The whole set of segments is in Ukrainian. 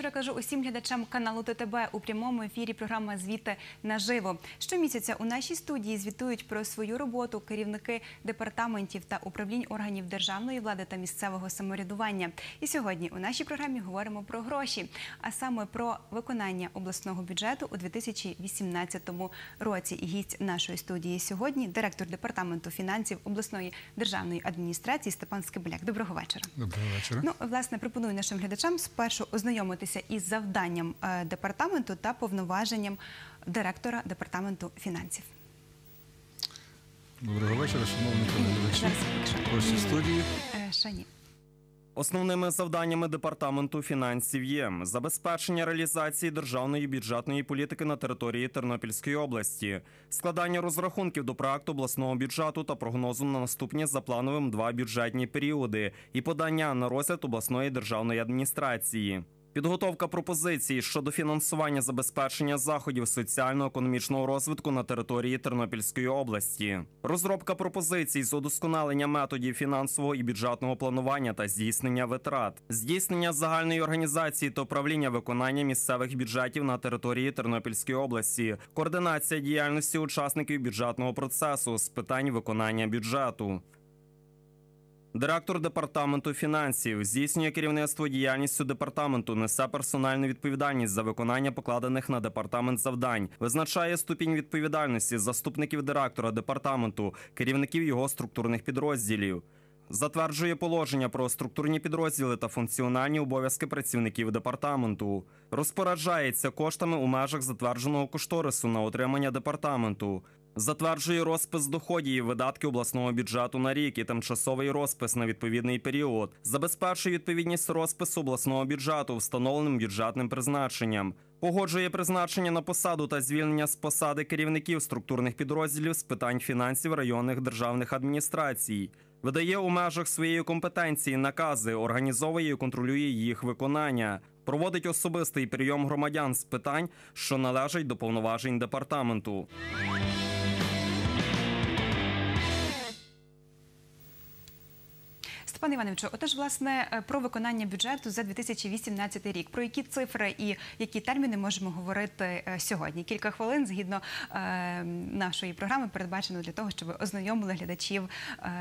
вечора. Кажу усім глядачам каналу ТТБ у прямому ефірі. Програма звіти наживо. Щомісяця у нашій студії звітують про свою роботу керівники департаментів та управлінь органів державної влади та місцевого самоврядування. І сьогодні у нашій програмі говоримо про гроші, а саме про виконання обласного бюджету у 2018 році. І гість нашої студії сьогодні директор департаменту фінансів обласної державної адміністрації Степан Скибляк. Доброго вечора. Доброго вечора. Ну, власне, пропоную нашим глядачам спершу ознайомитися із завданням е, департаменту та повноваженням директора департаменту фінансів. Доброго вечора, шановні телеглядачі. Зараз, студії. Е, Ще ні. Основними завданнями департаменту фінансів є забезпечення реалізації державної бюджетної політики на території Тернопільської області, складання розрахунків до проекту обласного бюджету та прогнозу на наступні за плановим два бюджетні періоди і подання на розгляд обласної державної адміністрації. Підготовка пропозицій щодо фінансування забезпечення заходів соціально-економічного розвитку на території Тернопільської області, розробка пропозицій з удосконалення методів фінансового і бюджетного планування та здійснення витрат, здійснення загальної організації та управління виконання місцевих бюджетів на території Тернопільської області, координація діяльності учасників бюджетного процесу з питань виконання бюджету. Директор департаменту фінансів здійснює керівництво діяльністю департаменту, несе персональну відповідальність за виконання покладених на департамент завдань, визначає ступінь відповідальності заступників директора департаменту, керівників його структурних підрозділів. Затверджує положення про структурні підрозділи та функціональні обов'язки працівників департаменту, розпоряджається коштами у межах затвердженого кошторису на отримання департаменту, Затверджує розпис доходів і видатків обласного бюджету на рік і тимчасовий розпис на відповідний період. Забезпечує відповідність розпису обласного бюджету встановленим бюджетним призначенням. Погоджує призначення на посаду та звільнення з посади керівників структурних підрозділів з питань фінансів районних державних адміністрацій. Видає у межах своєї компетенції накази, організовує і контролює їх виконання. Проводить особистий прийом громадян з питань, що належать до повноважень департаменту. Степан Івановичу, отож, власне, е, про виконання бюджету за 2018 рік. Про які цифри і які терміни можемо говорити е, сьогодні? Кілька хвилин згідно е, нашої програми передбачено для того, щоб ознайомили глядачів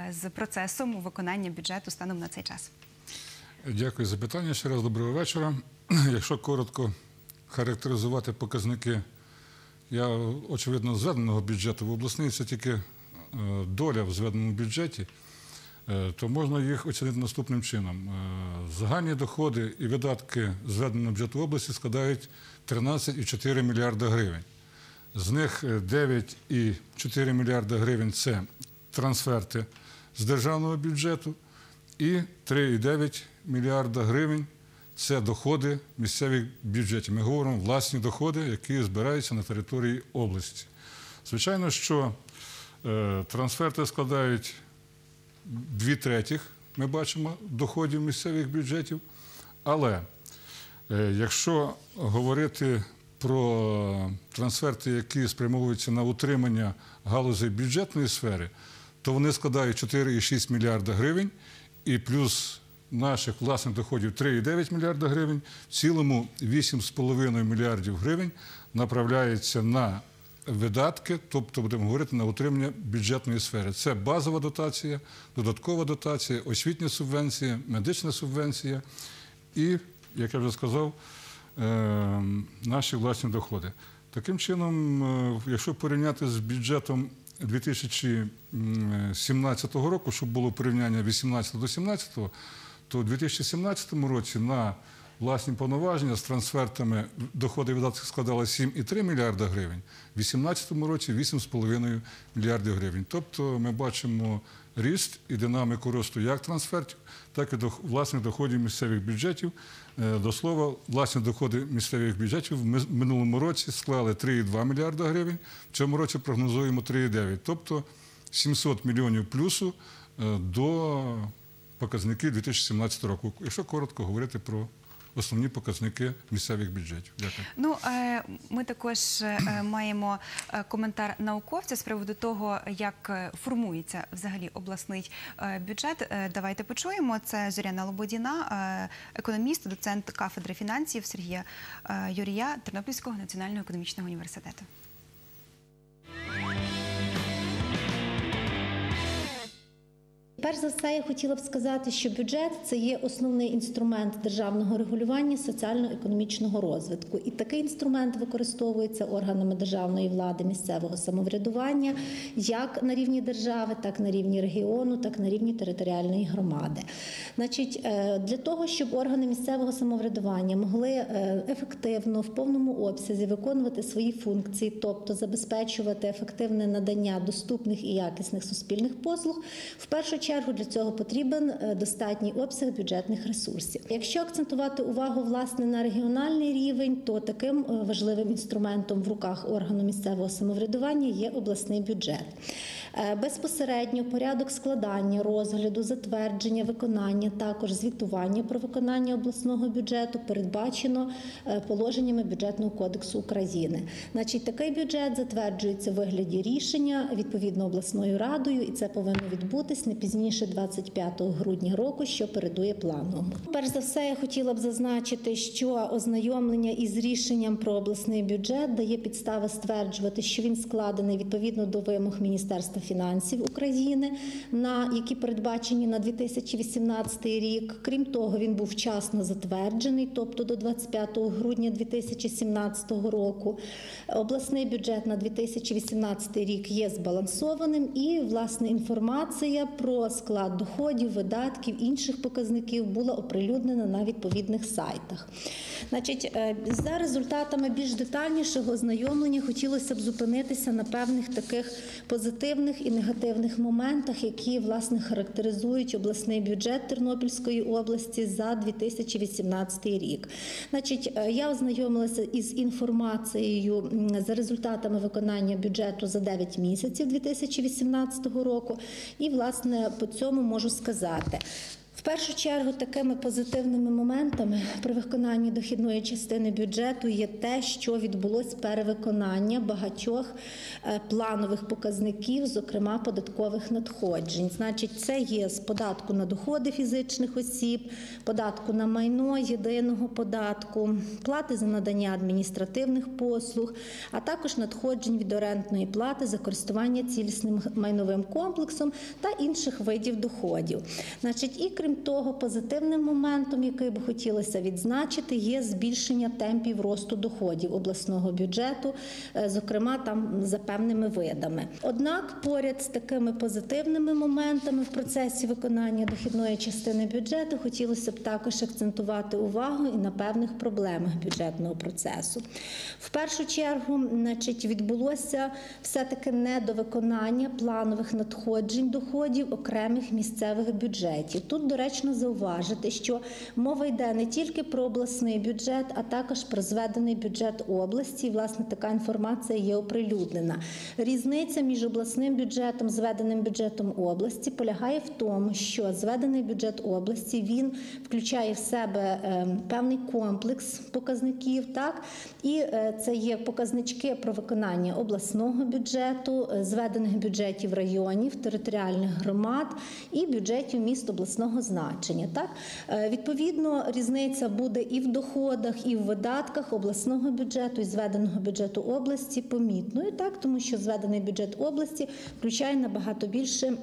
з процесом виконання бюджету станом на цей час. Дякую за питання. Ще раз доброго вечора. Якщо коротко характеризувати показники, я очевидно зведеного бюджету в обласний, це тільки доля в зведеному бюджеті, то можна їх оцінити наступним чином. Е, Загальні доходи і видатки зведеного бюджету в області складають 13,4 мільярда гривень. З них е, 9,4 мільярда гривень це трансферти з державного бюджету і 3,9 мільярда гривень це доходи місцевих бюджетів. Ми говоримо власні доходи, які збираються на території області. Звичайно, що е, трансферти складають дві третіх, ми бачимо, доходів місцевих бюджетів. Але е, якщо говорити про трансферти, які спрямовуються на утримання галузей бюджетної сфери, то вони складають 4,6 мільярда гривень і плюс наших власних доходів 3,9 мільярда гривень. В цілому 8,5 мільярдів гривень направляється на видатки, тобто будемо говорити на утримання бюджетної сфери. Це базова дотація, додаткова дотація, освітня субвенція, медична субвенція і, як я вже сказав, е, наші власні доходи. Таким чином, е, якщо порівняти з бюджетом 2017 року, щоб було порівняння 18 до 17, то у 2017 році на власні повноваження з трансфертами доходи і видатки складали 7,3 мільярда гривень, у 2018 році 8,5 мільярдів гривень. Тобто ми бачимо ріст і динаміку росту як трансфертів, так і власних доходів місцевих бюджетів. Е, До слова, власні доходи місцевих бюджетів в минулому році склали 3,2 мільярда гривень, в цьому році прогнозуємо 3,9. Тобто 700 мільйонів плюсу е, до показників 2017 року, якщо коротко говорити про основні показники місцевих бюджетів. Дякую. Ну, е, ми також е, маємо е, коментар науковця з приводу того, як формується взагалі обласний бюджет. Давайте почуємо. Це Зоряна Лободіна, економіст, доцент кафедри фінансів Сергія Юрія Тернопільського національного економічного університету. Перш за все, я хотіла б сказати, що бюджет це є основний інструмент державного регулювання соціально-економічного розвитку, і такий інструмент використовується органами державної влади місцевого самоврядування як на рівні держави, так на рівні регіону, так на рівні територіальної громади. Значить, е, для того, щоб органи місцевого самоврядування могли е, ефективно в повному обсязі виконувати свої функції, тобто забезпечувати ефективне надання доступних і якісних суспільних послуг, в першу чергу для цього потрібен е, достатній обсяг бюджетних ресурсів. Якщо акцентувати увагу власне на регіональний рівень, то таким е, важливим інструментом в руках органу місцевого самоврядування є обласний бюджет. Е, Безпосередньо порядок складання, розгляду, затвердження, виконання, також звітування про виконання обласного бюджету передбачено е, положеннями бюджетного кодексу України. Значить, такий бюджет затверджується в вигляді рішення відповідно обласною радою, і це повинно відбутись не пізніше 25 грудня року, що передує плану. Перш за все, я хотіла б зазначити, що ознайомлення із рішенням про обласний бюджет дає підстави стверджувати, що він складений відповідно до вимог Міністерства фінансів України, на які передбачені на 2018 рік. Крім того, він був вчасно затверджений, тобто до 25 грудня 2017 року. Обласний бюджет на 2018 рік є збалансованим, і власне інформація про склад доходів, видатків інших показників була оприлюднена на відповідних сайтах. Значить, е, за результатами більш детальнішого ознайомлення хотілося б зупинитися на певних таких позитивних і негативних моментах, які власне характеризують обласний бюджет Тернопільської області за 2018 рік. Значить, е, я ознайомилася із інформацією за результатами виконання бюджету за 9 місяців 2018 року, і власне по цьому можу сказати. В першу чергу такими позитивними моментами при виконанні дохідної частини бюджету є те, що відбулось перевиконання багатьох е, планових показників, зокрема податкових надходжень. Значить, це є з податку на доходи фізичних осіб, податку на майно, єдиного податку, плати за надання адміністративних послуг, а також надходжень від орендної плати за користування цілісним майновим комплексом та інших видів доходів. Значить, і крім того, позитивним моментом, який би хотілося відзначити, є збільшення темпів росту доходів обласного бюджету, е, зокрема там за певними видами. Однак, поряд з такими позитивними моментами в процесі виконання дохідної частини бюджету хотілося б також акцентувати увагу і на певних проблемах бюджетного процесу. В першу чергу, значить, відбулося все-таки недовиконання планових надходжень доходів окремих місцевих бюджетів. Тут доречно зауважити, що мова йде не тільки про обласний бюджет, а також про зведений бюджет області. Власне, така інформація є оприлюднена. Різниця між обласним бюджетом, зведеним бюджетом області полягає в тому, що зведений бюджет області він включає в себе е, певний комплекс показників, так і е, це є показнички про виконання обласного бюджету, е, зведених бюджетів районів, територіальних громад і бюджетів міст обласного значення. Так Е, відповідно, різниця буде і в доходах, і в видатках обласного бюджету і зведеного бюджету області помітною, так тому що зведений бюджет області включає набагато більше.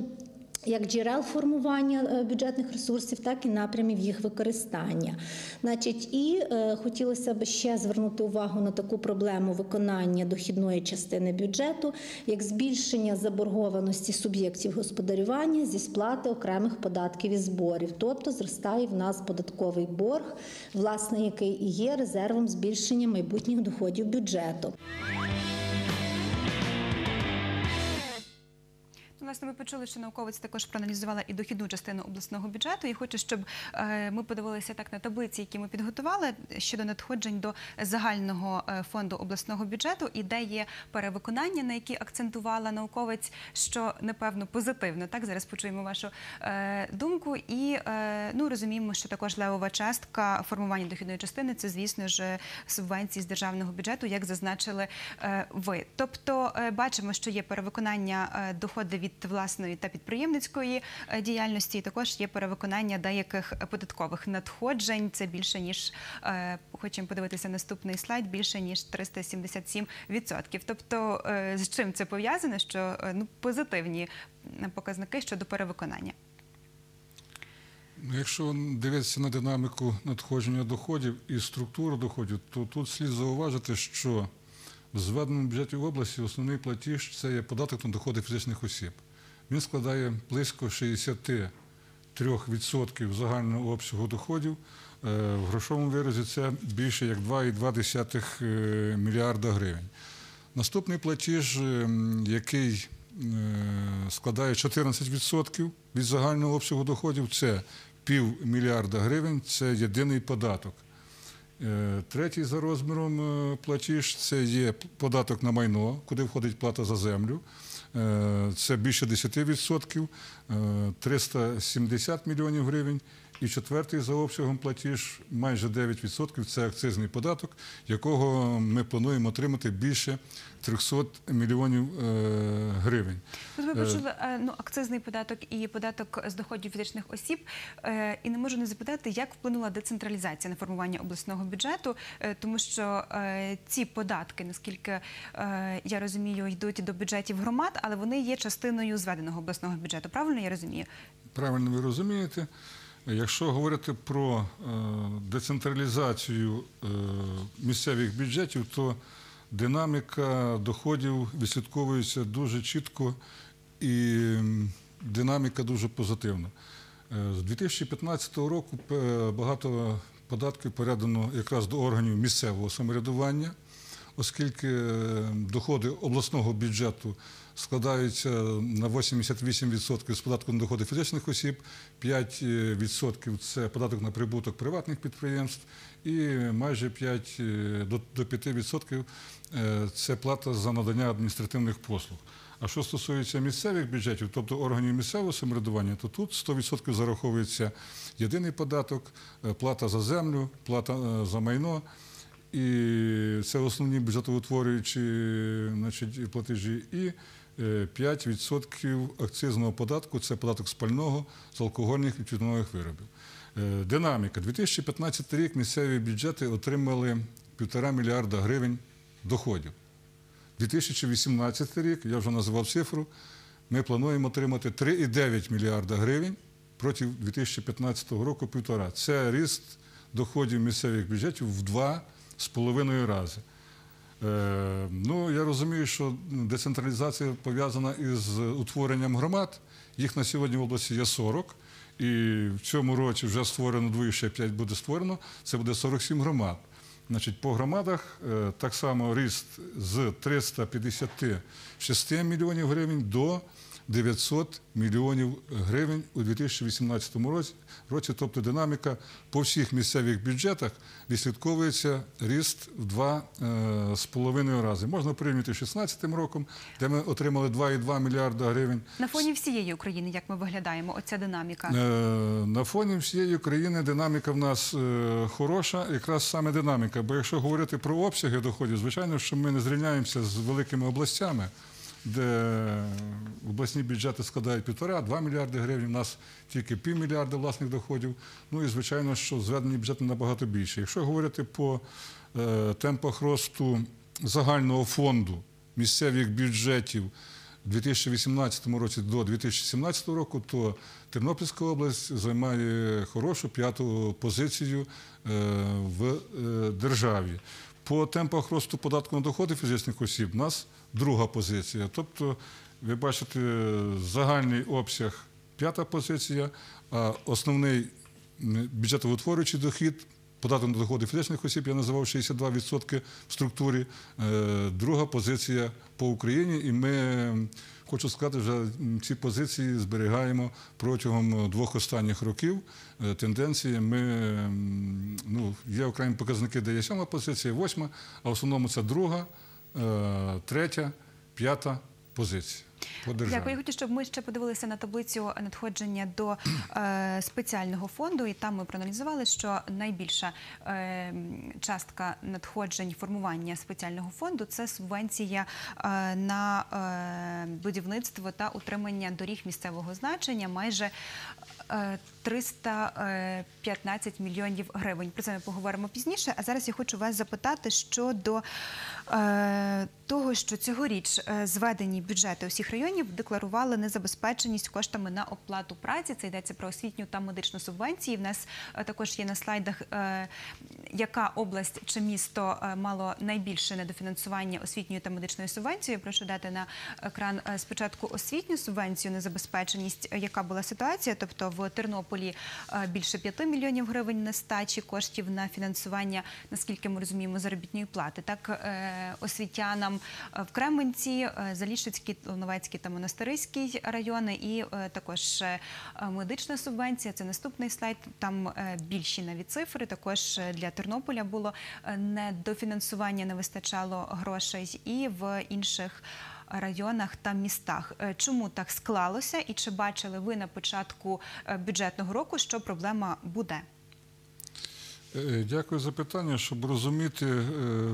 Як джерел формування е, бюджетних ресурсів, так і напрямів їх використання. Значить, і е, хотілося б ще звернути увагу на таку проблему виконання дохідної частини бюджету, як збільшення заборгованості суб'єктів господарювання зі сплати окремих податків і зборів, тобто зростає в нас податковий борг, власне, який і є резервом збільшення майбутніх доходів бюджету. Власне, ми почули, що науковець також проаналізувала і дохідну частину обласного бюджету. І хочу, щоб е, ми подивилися так на таблиці, які ми підготували щодо надходжень до загального е, фонду обласного бюджету, і де є перевиконання, на які акцентувала науковець, що напевно позитивно. Так зараз почуємо вашу е, думку. І ну розуміємо, що також левова частка формування дохідної частини це, звісно ж, субвенції з державного бюджету, як зазначили ви. Тобто бачимо, що є перевиконання доходи від власної та підприємницької е, діяльності. і Також є перевиконання деяких податкових надходжень. Це більше ніж е, хочемо подивитися наступний слайд. Більше ніж 377%. Тобто, е, з чим це пов'язано? Що ну позитивні показники щодо перевиконання. Ну, Якщо дивитися на динаміку надходження доходів і структуру доходів, то тут слід зауважити, що в зведеному бюджеті області основний платіж це є податок на доходи фізичних осіб. Він складає близько 63% загального обсягу доходів. Е, В грошовому виразі це більше як 2,2 е, мільярда гривень. Наступний платіж, е, який складає 14% від загального обсягу доходів, це півмільярда гривень, це єдиний податок. Третій за розміром платіж це є податок на майно, куди входить плата за землю. Е, Це більше 10%, е, 370 мільйонів гривень. І четвертий за обсягом платіж майже 9% це акцизний податок, якого ми плануємо отримати більше 300 мільйонів е, гривень. Тут ми Е, почули е, ну, акцизний податок і податок з доходів фізичних осіб. І не можу не запитати, як вплинула децентралізація на формування обласного бюджету, тому що ці податки, наскільки я розумію, йдуть до бюджетів громад, але вони є частиною зведеного обласного бюджету. Правильно я розумію? Правильно ви розумієте. Якщо говорити про е, децентралізацію е, місцевих бюджетів, то динаміка доходів відслідковується дуже чітко і динаміка дуже позитивна. Е, З 2015 року багато податків передано якраз до органів місцевого самоврядування, оскільки доходи обласного бюджету складаються на 88% з податку на доходи фізичних осіб, 5% це податок на прибуток приватних підприємств і майже 5 е, до, до 5% е, це плата за надання адміністративних послуг. А що стосується місцевих бюджетів, тобто органів місцевого самоврядування, то тут 100% зараховується єдиний податок, е, плата за землю, плата за майно. І це основні бюджетоутворюючі значить, платежі. І 5% акцизного податку це податок спального з алкогольних і тютюнових виробів. Е, Динаміка. 2015 рік місцеві бюджети отримали 1,5 мільярда гривень доходів. 2018 рік, я вже називав цифру, ми плануємо отримати 3,9 мільярда гривень проти 2015 року півтора. Це ріст доходів місцевих бюджетів в два з половиною рази. Е, ну, я розумію, що децентралізація пов'язана із утворенням громад. Їх на сьогодні в області є 40. І в цьому році вже створено двоє, ще 5 буде створено. Це буде 47 громад. Значить, по громадах е, так само ріст з 356 мільйонів гривень до 900 мільйонів гривень у 2018 році. році. Тобто динаміка по всіх місцевих бюджетах відслідковується ріст в два е, з половиною рази. Можна порівняти з 2016 роком, де ми отримали 2,2 мільярда гривень. На фоні всієї України, як ми виглядаємо, оця динаміка. Е, На фоні всієї України динаміка в нас е, хороша, якраз саме динаміка. Бо якщо говорити про обсяги доходів, звичайно, що ми не зрівняємося з великими областями, де обласні бюджети складають 1,5-2 мільярди гривень, у нас тільки півмільярда власних доходів. Ну і звичайно, що зведені бюджети набагато більше. Якщо говорити по е, темпах росту загального фонду місцевих бюджетів у 2018 році до 2017 року, то Тернопільська область займає хорошу п'яту позицію е, в е, державі. По темпах росту податку на доходи фізичних осіб нас друга позиція. Тобто, ви бачите, загальний обсяг п'ята позиція, а основний бюджетоутворюючий дохід податок на доходи фізичних осіб я називав 62% в структурі. Е, Друга позиція по Україні, і ми хочу сказати, вже ці позиції зберігаємо протягом двох останніх років. Е, Тенденції ми ну, є окремі показники, де є сьома позиція, восьма, а в основному це друга, третя, п'ята позиція. По. Дякую. Я хочу, щоб ми ще подивилися на таблицю надходження до е, спеціального фонду, і там ми проаналізували, що найбільша е, частка надходжень формування спеціального фонду це субвенція е, на е, будівництво та утримання доріг місцевого значення, майже е, 315 мільйонів гривень. Про це ми поговоримо пізніше. А зараз я хочу вас запитати щодо е, того, що цьогоріч е, зведені бюджети усіх районів декларували незабезпеченість коштами на оплату праці. Це йдеться про освітню та медичну субвенції. В нас е, також є на слайдах, е, яка область чи місто е, мало найбільше недофінансування освітньої та медичної субвенції. Прошу дати на екран е, спочатку освітню субвенцію, незабезпеченість, е, яка була ситуація. Тобто в Тернополі е, більше 5 мільйонів гривень нестачі коштів на фінансування, наскільки ми розуміємо, заробітної плати. Так е, освітянам е, в Кременці, Залішицький, Лановецький та Монастириський райони, і також медична субвенція. Це наступний слайд. Там більші навіть цифри. Також для Тернополя було недофінансування, не вистачало грошей, і в інших. Районах та містах Е, чому так склалося, і чи бачили ви на початку е, бюджетного року, що проблема буде? Е, Дякую за питання. Щоб розуміти,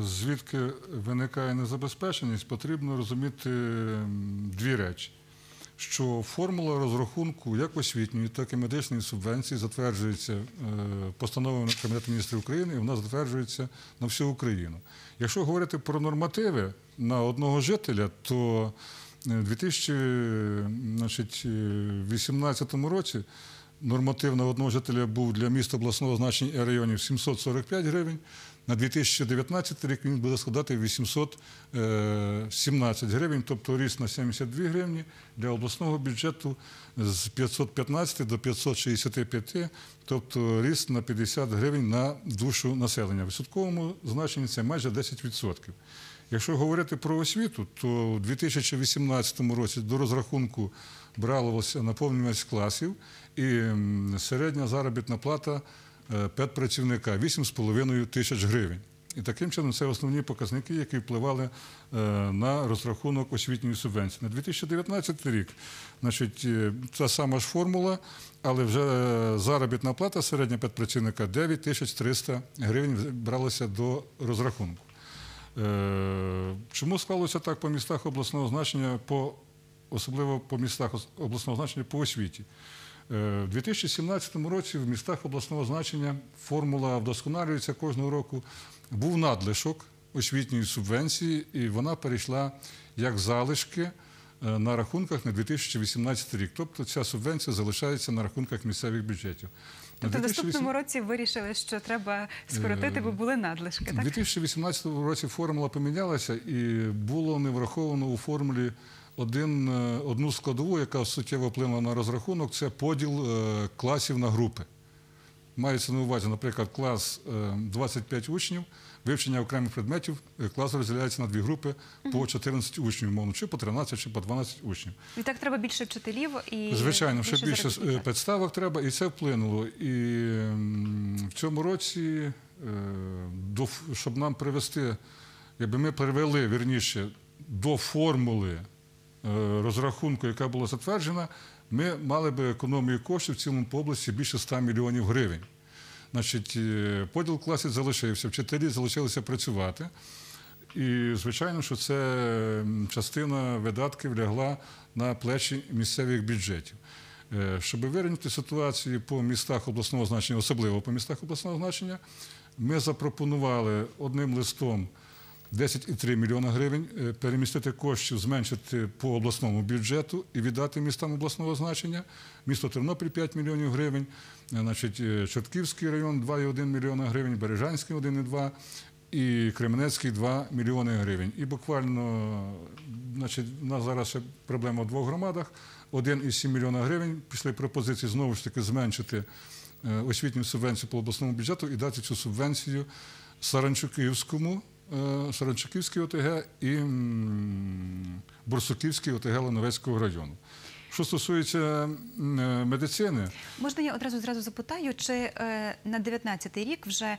звідки виникає незабезпеченість, потрібно розуміти дві речі. Що формула розрахунку як освітньої, так і медичної субвенції затверджується е, постановою Кабінету міністрів України і вона затверджується на всю Україну. Якщо говорити про нормативи на одного жителя, то е, в 2018 році норматив на одного жителя був для міст обласного значення і районів 745 гривень. На 2019 рік він буде складати 817 гривень, тобто ріст на 72 гривні для обласного бюджету з 515 до 565, тобто ріст на 50 гривень на душу населення. В відсотковому значенні це майже 10%. Якщо говорити про освіту, то у 2018 році до розрахунку бралося наповнюваність класів і середня заробітна плата е, педпрацівника 8,5 тисяч гривень. І таким чином це основні показники, які впливали е, на розрахунок освітньої субвенції. На 2019 рік значить, е, та сама ж формула, але вже е, заробітна плата середня педпрацівника 9 тисяч 300 гривень бралася до розрахунку. Е, Чому склалося так по містах обласного значення, по, особливо по містах обласного значення по освіті? Е, В 2017 році в містах обласного значення формула вдосконалюється кожного року. Був надлишок освітньої субвенції, і вона перейшла як залишки е, на рахунках на 2018 рік. Тобто ця субвенція залишається на рахунках місцевих бюджетів. Тобто в 2018 наступному році вирішили, що треба скоротити, бо були надлишки. У 2018 році формула помінялася і було не враховано у формулі один, е, одну складову, яка суттєво вплинула на розрахунок, це поділ е, класів на групи. Мається на увазі, наприклад, клас е, 25 учнів, вивчення окремих предметів, е, клас розділяється на дві групи по 14 учнів, мовно, чи по 13, чи по 12 учнів. і так треба більше вчителів і Звичайно, ще більше заробітних е, підставок треба, і це вплинуло. І в цьому році, е, щоб нам привести, якби ми привели вірніше до формули е, розрахунку, яка була затверджена, ми мали би економію коштів в цілому по області більше 100 мільйонів гривень. Значить, е, поділ класів залишився, вчителі залишилися працювати. І, звичайно, що це частина видатків лягла на плечі місцевих бюджетів. Е, Щоб вирівняти ситуацію по містах обласного значення, особливо по містах обласного значення, ми запропонували одним листом 10,3 мільйона гривень е, перемістити коштів, зменшити по обласному бюджету і віддати містам обласного значення. Місто Тернопіль 5 мільйонів гривень, е, значить, е, Чортківський район 2,1 мільйона гривень, Бережанський 1,2 і Кременецький 2 мільйони гривень. І буквально, значить, у нас зараз ще проблема в двох громадах. 1,7 мільйона гривень. Пішли пропозиції знову ж таки зменшити освітню субвенцію по обласному бюджету і дати цю субвенцію Саранчуківському е, Саранчаківський ОТГ і м, Бурсуківський ОТГ Лановецького району. Що стосується е, медицини, Можна я одразу зразу запитаю, чи е, на 19-й рік вже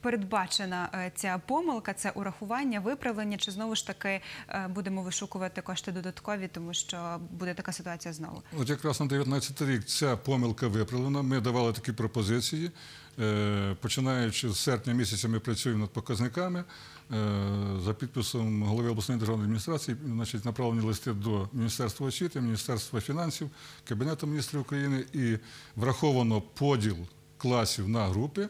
передбачена ця помилка, це урахування, виправлення, чи знову ж таки будемо вишукувати кошти додаткові, тому що буде така ситуація знову? От якраз на 19 рік ця помилка виправлена. Ми давали такі пропозиції. Е, Починаючи з серпня місяця, ми працюємо над показниками. Е, За підписом голови обласної державної адміністрації значить, направлені листи до Міністерства освіти, Міністерства фінансів, Кабінету міністрів України і враховано поділ класів на групи.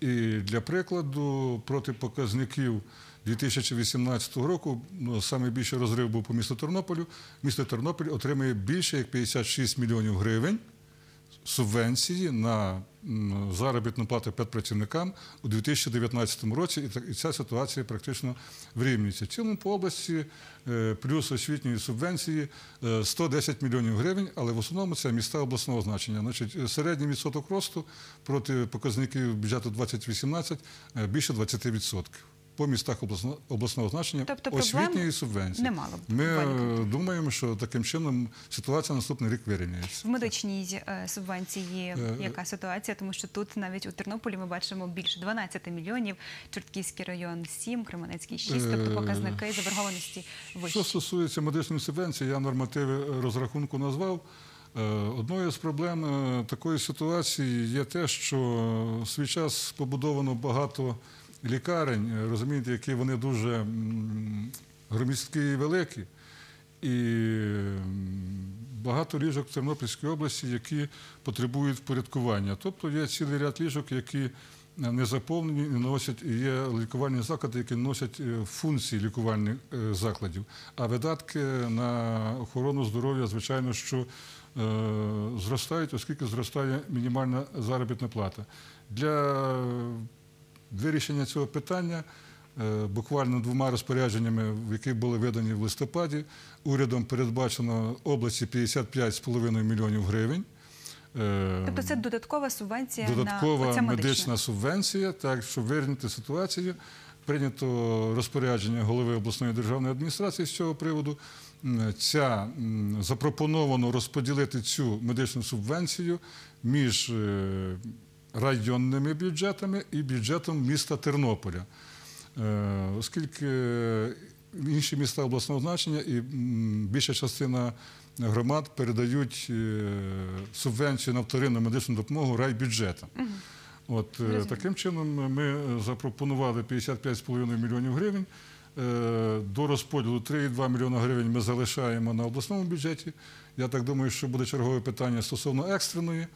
І для прикладу, проти показників 2018 року ну, саме більший розрив був по місту Тернополю. Місто Тернополь отримує більше як 56 мільйонів гривень субвенції на заробітну плату педпрацівникам у 2019 році, і ця ситуація практично врівнюється. В цілому по області е, плюс освітньої субвенції е, 110 мільйонів гривень, але в основному це міста обласного значення. Значить, е, середній відсоток росту проти показників бюджету 2018 е, більше 20%. По містах обласного, обласного значення Тобто освітньої субвенції. не мало б Ми е, виникнути. думаємо, що таким чином ситуація наступний рік вирівняється. В медичній е, субвенції Е, яка ситуація? Тому що тут навіть у Тернополі ми бачимо більше 12 мільйонів, Чортківський район 7, Кременецький 6, тобто Е, показники заборгованості Що стосується медичної субвенції, я нормативи розрахунку назвав. Е, Одною з проблем е, такої ситуації є те, що в свій час побудовано багато лікарень, е, розумієте, які вони дуже громісткі і великі. І багато ліжок в Тернопільській області, які потребують впорядкування. Тобто є цілий ряд ліжок, які не заповнені і носять, є лікувальні заклади, які носять е, функції лікувальних е, закладів. А видатки на охорону здоров'я, звичайно, що е, зростають, оскільки зростає мінімальна заробітна плата. Для вирішення цього питання е, буквально двома розпорядженнями, яких були видані в листопаді, урядом передбачено області 55,5 мільйонів гривень. Е, Тобто це додаткова субвенція додаткова оця медична субвенція, так щоб вирівняти ситуацію. Прийнято розпорядження голови обласної державної адміністрації з цього приводу. Ця запропоновано розподілити цю медичну субвенцію між е, районними бюджетами і бюджетом міста Тернополя. Е, Оскільки інші міста обласного значення і більша частина громад передають е, субвенцію на вторинну медичну допомогу райбюджетам. От е, таким чином ми запропонували 55,5 мільйонів гривень. Е, До розподілу 3,2 мільйона гривень ми залишаємо на обласному бюджеті. Я так думаю, що буде чергове питання стосовно екстреної,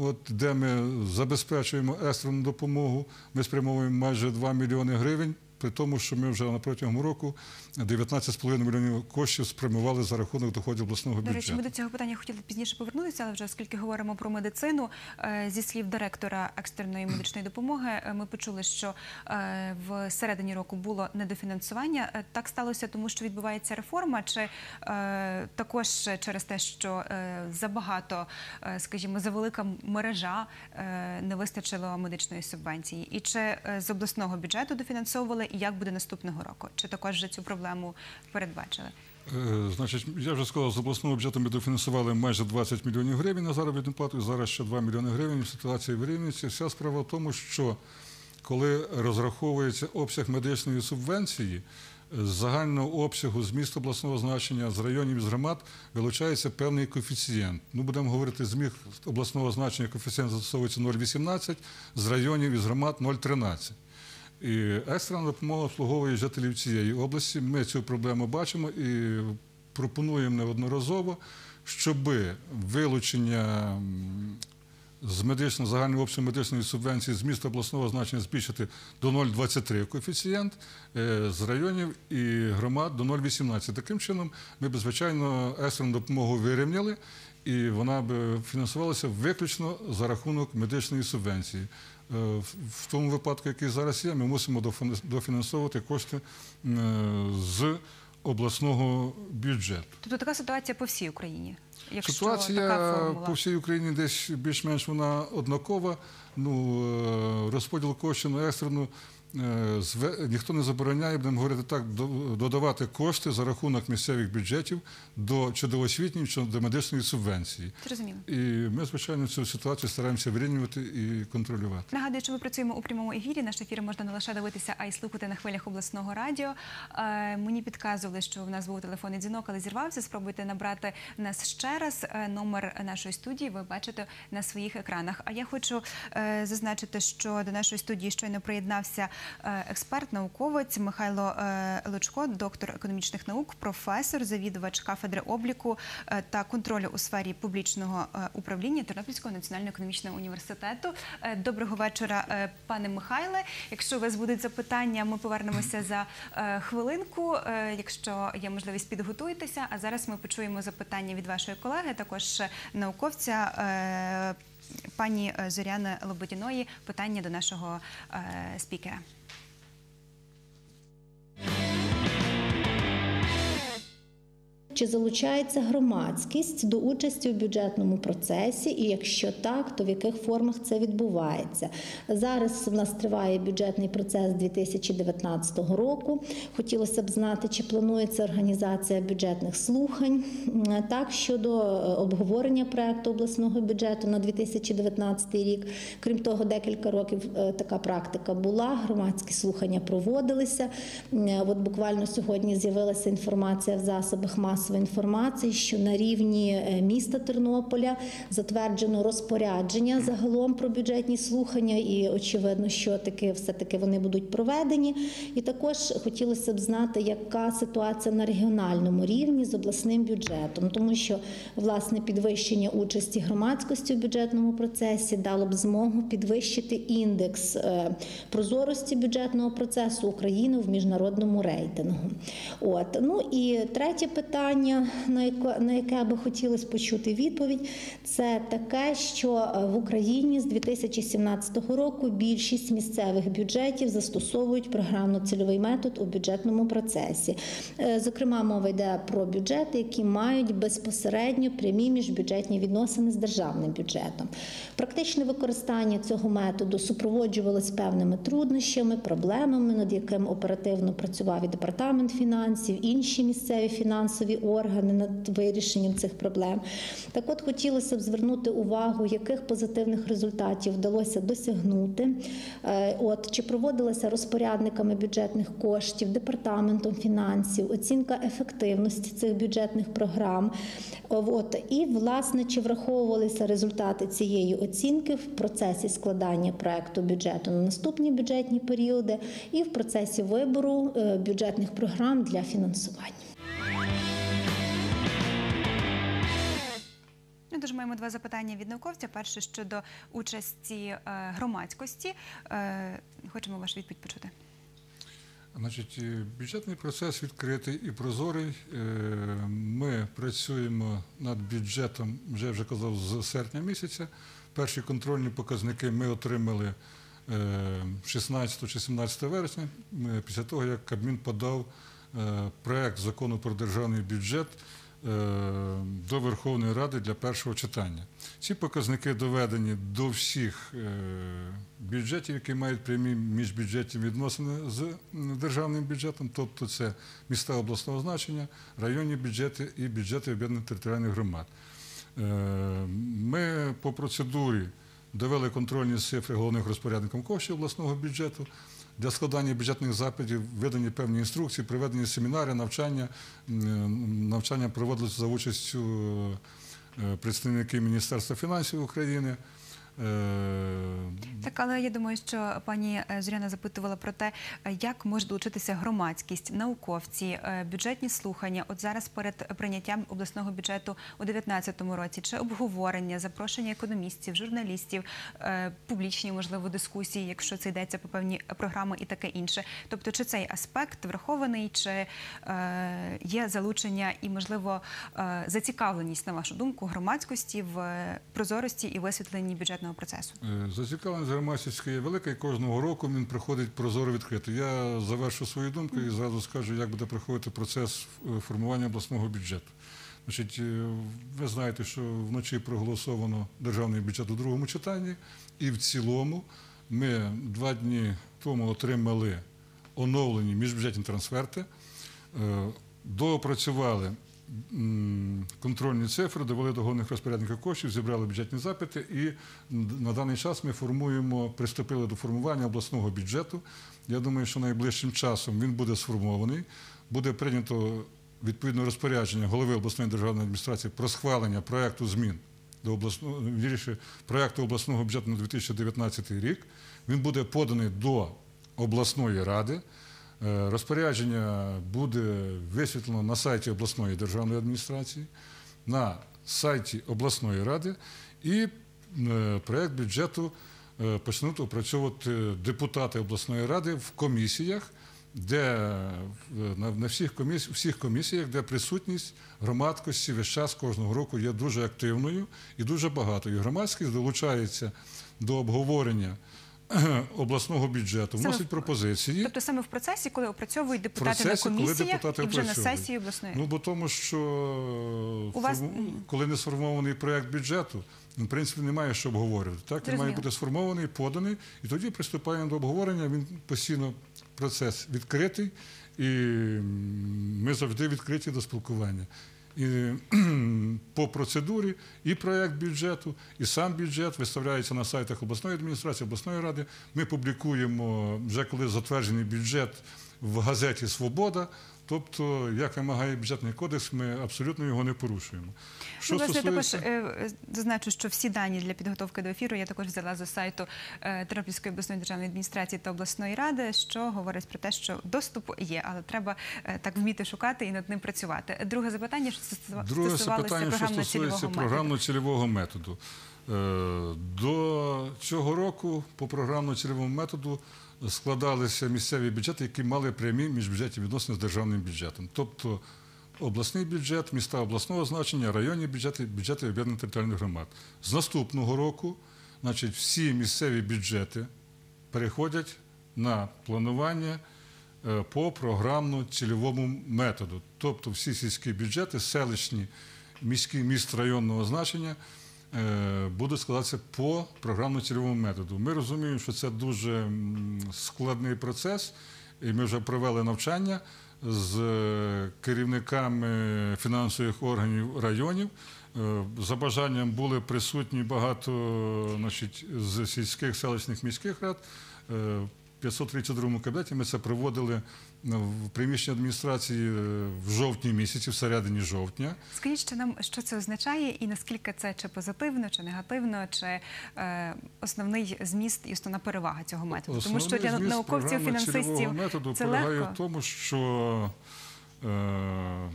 от, де ми забезпечуємо екстрену допомогу. Ми спрямовуємо майже 2 мільйони гривень, при тому, що ми вже протягом року 19,5 мільйонів коштів спрямували за рахунок доходів обласного До речі, ми до цього питання хотіли пізніше повернутися, але вже оскільки говоримо про медицину, е, зі слів директора екстреної медичної допомоги, е, ми почули, що е, в середині року було недофінансування. Так сталося, тому що відбувається реформа, чи також через те, що забагато, скажімо, завелика мережа не вистачило медичної субвенції, і чи з обласного бюджету дофінансовували, і як буде наступного року? Чи також вже цю проблему передбачили? Е, Значить, я вже сказав, з обласного бюджету ми дофінансували майже 20 мільйонів гривень на заробітну плату, і зараз ще 2 мільйони гривень. Ситуація вирівнюється. Вся справа в тому, що коли розраховується обсяг медичної субвенції, з загального обсягу з міст обласного значення, з районів з громад вилучається певний коефіцієнт. Ну, будемо говорити, з міст обласного значення коефіцієнт застосовується 0,18, з районів і з громад 0,13. І екстрена допомога обслуговує жителів цієї області. Ми цю проблему бачимо і пропонуємо неодноразово, щоб вилучення з загального обсягу медичної субвенції з міста обласного значення збільшити до 0,23 коефіцієнт, е, з районів і громад до 0,18. Таким чином, ми б, звичайно, екстрену допомогу вирівняли, і вона б фінансувалася виключно за рахунок медичної субвенції. Е, в- тому випадку, який зараз є, ми мусимо дофін- дофінансовувати кошти з обласного бюджету. Тобто така ситуація по всій Україні. Якщо Ситуація така по всій Україні десь більш-менш вона однакова. Ну, е, розподіл коштів на екстрену ніхто не забороняє, будемо говорити так, до- додавати кошти за рахунок місцевих бюджетів до чи до освітньої, чи до медичної субвенції. Зрозуміло. І ми, звичайно, цю ситуацію стараємося вирівнювати і контролювати. Нагадую, що ми працюємо у прямому ефірі. Наш ефір можна не лише дивитися, а й слухати на хвилях обласного радіо. Е, мені підказували, що в нас був телефонний дзвінок, але зірвався. Спробуйте набрати нас ще раз. Е, номер нашої студії ви бачите на своїх екранах. А я хочу е, зазначити, що до нашої студії щойно приєднався е, експерт, науковець Михайло е, Лучко, доктор економічних наук, професор, завідувач кафедри обліку е, та контролю у сфері публічного е, управління Тернопільського національного економічного університету. Е, Доброго вечора, е, пане Михайле. Якщо у вас будуть запитання, ми повернемося за е, хвилинку. Е, Якщо є можливість, підготуйтеся. А зараз ми почуємо запитання від вашої колеги, також е, науковця. Пані е, Зоряни Лободіної питання до нашого е, спікера. Чи залучається громадськість до участі у бюджетному процесі, і якщо так, то в яких формах це відбувається? Зараз в нас триває бюджетний процес 2019 року. Хотілося б знати, чи планується організація бюджетних слухань. Так, щодо е, обговорення проекту обласного бюджету на 2019 рік. Крім того, декілька років е, така практика була. Громадські слухання проводилися. От буквально сьогодні з'явилася інформація в засобах масової інформації, що на рівні е, міста Тернополя затверджено розпорядження загалом про бюджетні слухання, і очевидно, що таки все таки вони будуть проведені. І також хотілося б знати, яка ситуація на регіональному рівні з обласним бюджетом, тому що власне підвищення участі громадськості в бюджетному процесі дало б змогу підвищити індекс е, прозорості бюджетного процесу України в міжнародному рейтингу. От ну і третє питання, яке, на яке би хотілося почути відповідь, це таке, що е, в Україні з 2017 року більшість місцевих бюджетів застосовують програмно-цільовий метод у бюджетному процесі. Е, Зокрема, мова йде про бюджети, які мають безпосередньо прямі міжбюджетні відносини з державним бюджетом. Практичне використання цього методу супроводжувалось певними труднощами, проблемами, над яким оперативно працював і департамент фінансів, інші місцеві фінансові над вирішенням цих проблем. Так от хотілося б звернути увагу, яких позитивних результатів вдалося досягнути. Е, От чи проводилася розпорядниками бюджетних коштів, департаментом фінансів, оцінка ефективності цих бюджетних програм. От і власне чи враховувалися результати цієї оцінки в процесі складання проекту бюджету на наступні бюджетні періоди і в процесі вибору е, бюджетних програм для фінансування. Тож маємо два запитання від науковця. Перше щодо участі е, громадськості. Е, Хочемо вашу відповідь почути. Значить, е, бюджетний процес відкритий і прозорий. Ми працюємо над бюджетом, вже вже казав, з серпня місяця. Перші контрольні показники ми отримали е, 16 чи 17 вересня, після того, як Кабмін подав проект закону про державний бюджет до Верховної Ради для першого читання. Ці показники доведені до всіх е, бюджетів, які мають прямі міжбюджетні відносини з державним бюджетом, тобто це міста обласного значення, районні бюджети і бюджети об'єднаних територіальних громад. Е, Ми по процедурі довели контрольні цифри головних розпорядником коштів обласного бюджету. Для складання бюджетних запитів видані певні інструкції, проведені семінари, навчання. Навчання проводилися за участю е, представників Міністерства фінансів України. Е, Так, але я думаю, що пані е, Зоряна запитувала про те, е, як може долучитися громадськість, науковці, бюджетні слухання. От зараз перед прийняттям обласного бюджету у 2019 році чи обговорення, запрошення економістів, журналістів, публічні можливо дискусії, якщо це йдеться по певні програми і таке інше. Тобто, чи цей аспект врахований, чи є залучення і можливо зацікавленість, на вашу думку, громадськості в прозорості і висвітленні бюджетного процесу? Е, Зацікавленість громадськості є велика, і кожного року він проходить прозоро відкрито. Я завершу свою думку і зразу скажу, як буде проходити процес е, формування обласного бюджету. Значить, е, ви знаєте, що вночі проголосовано державний бюджет у другому читанні, і в цілому ми два дні тому отримали оновлені міжбюджетні трансферти, доопрацювали контрольні цифри, довели до головних розпорядників коштів, зібрали бюджетні запити і на даний час ми формуємо, приступили до формування обласного бюджету. Я думаю, що найближчим часом він буде сформований, буде прийнято відповідне розпорядження голови обласної державної адміністрації про схвалення проекту змін до обласного проекту обласного бюджету на 2019 рік. Він буде поданий до обласної ради. Е, Розпорядження буде висвітлено на сайті обласної державної адміністрації, на сайті обласної ради, і е, проект бюджету е, почнуть опрацьовувати депутати обласної ради в комісіях, де на, всіх, коміс, всіх комісіях, де присутність громадськості весь час кожного року є дуже активною і дуже багато. І громадськість долучається до обговорення обласного бюджету, Саме вносить в- пропозиції. Тобто саме в процесі, коли опрацьовують депутати процесі, на коли комісіях депутати і вже на сесії обласної. Ну, бо тому, що У вас- коли не сформований проект бюджету, ну, в принципі, немає що обговорювати. Так, він має бути сформований, поданий, і тоді приступаємо до обговорення. Він постійно процес відкритий, і ми завжди відкриті до спілкування. По процедурі і проект бюджету, і сам бюджет виставляється на сайтах обласної адміністрації, обласної ради. Ми публікуємо вже коли затверджений бюджет в газеті Свобода. Тобто, як вимагає бюджетний кодекс, ми абсолютно його не порушуємо. Що ну, власне, також стосується... е, зазначу, що всі дані для підготовки до ефіру я також взяла з сайту е, Тернопільської обласної державної адміністрації та обласної ради, що говорить про те, що доступ є, але треба е, так вміти шукати і над ним працювати. Друге запитання, що Друге запитання, що стосується програмно-цільового методу. програмно-цільового методу. Е, До цього року по програмно-цільовому методу складалися місцеві бюджети, які мали прямі міжбюджетні відносини з державним бюджетом. Тобто обласний бюджет, міста обласного значення, районні бюджети, бюджети об'єднаних територіальних громад. З наступного року значить, всі місцеві бюджети переходять на планування е, по програмно-цільовому методу. Тобто всі сільські бюджети, селищні, міські міст районного значення будуть складатися по програмно-цільовому методу. Ми розуміємо, що це дуже складний процес, і ми вже провели навчання з е, керівниками фінансових органів районів. Е, За бажанням були присутні багато значить, з сільських селищних міських рад. Е, В 532 кабінеті ми це проводили е, в приміщенні адміністрації е, в жовтні місяці, в середині жовтня. Скажіть, що нам що це означає, і наскільки це чи позитивно, чи негативно, чи е, основний зміст і основна перевага цього методу? Тому що для зміст науковців, фінансистів методу це полягає легко. в тому, що е,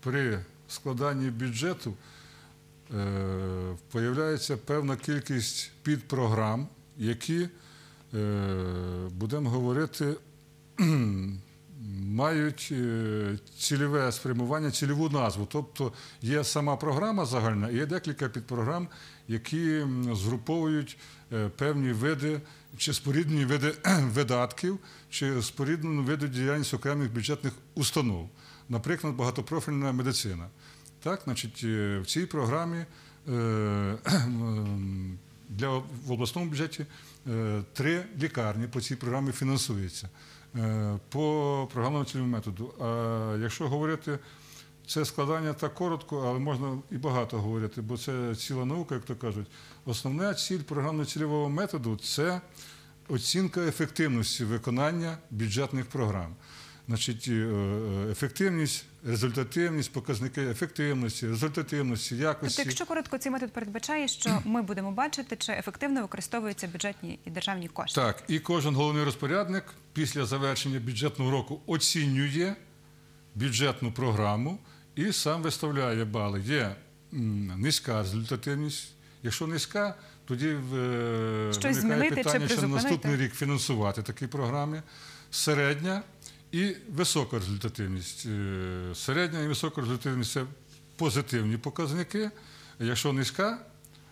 при складанні бюджету е, появляється певна кількість підпрограм, які, е, будемо говорити, мають е, цільове спрямування, цільову назву. Тобто є сама програма загальна, і є декілька підпрограм, які згруповують е, певні види чи споріднені види видатків, чи споріднені види діяльності окремих бюджетних установ, наприклад, багатопрофільна медицина. Так, значить, е, в цій програмі для в обласному бюджеті три лікарні по цій програмі фінансуються по програмному цільовому методу. А якщо говорити, це складання так коротко, але можна і багато говорити, бо це ціла наука, як то кажуть. Основна ціль програмно-цільового методу це оцінка ефективності виконання бюджетних програм. Значить, е, ефективність, результативність, показники ефективності, результативності, якості. Тобто, якщо коротко, цей метод передбачає, що ми будемо бачити, чи ефективно використовуються бюджетні і державні кошти. Так, і кожен головний розпорядник після завершення бюджетного року оцінює бюджетну програму і сам виставляє бали. Є низька результативність. Якщо низька, тоді е, Щось виникає змінити питання, чи на наступний рік фінансувати такі програми. Середня і висока результативність. Е, Середня і висока результативність це позитивні показники. Якщо низька,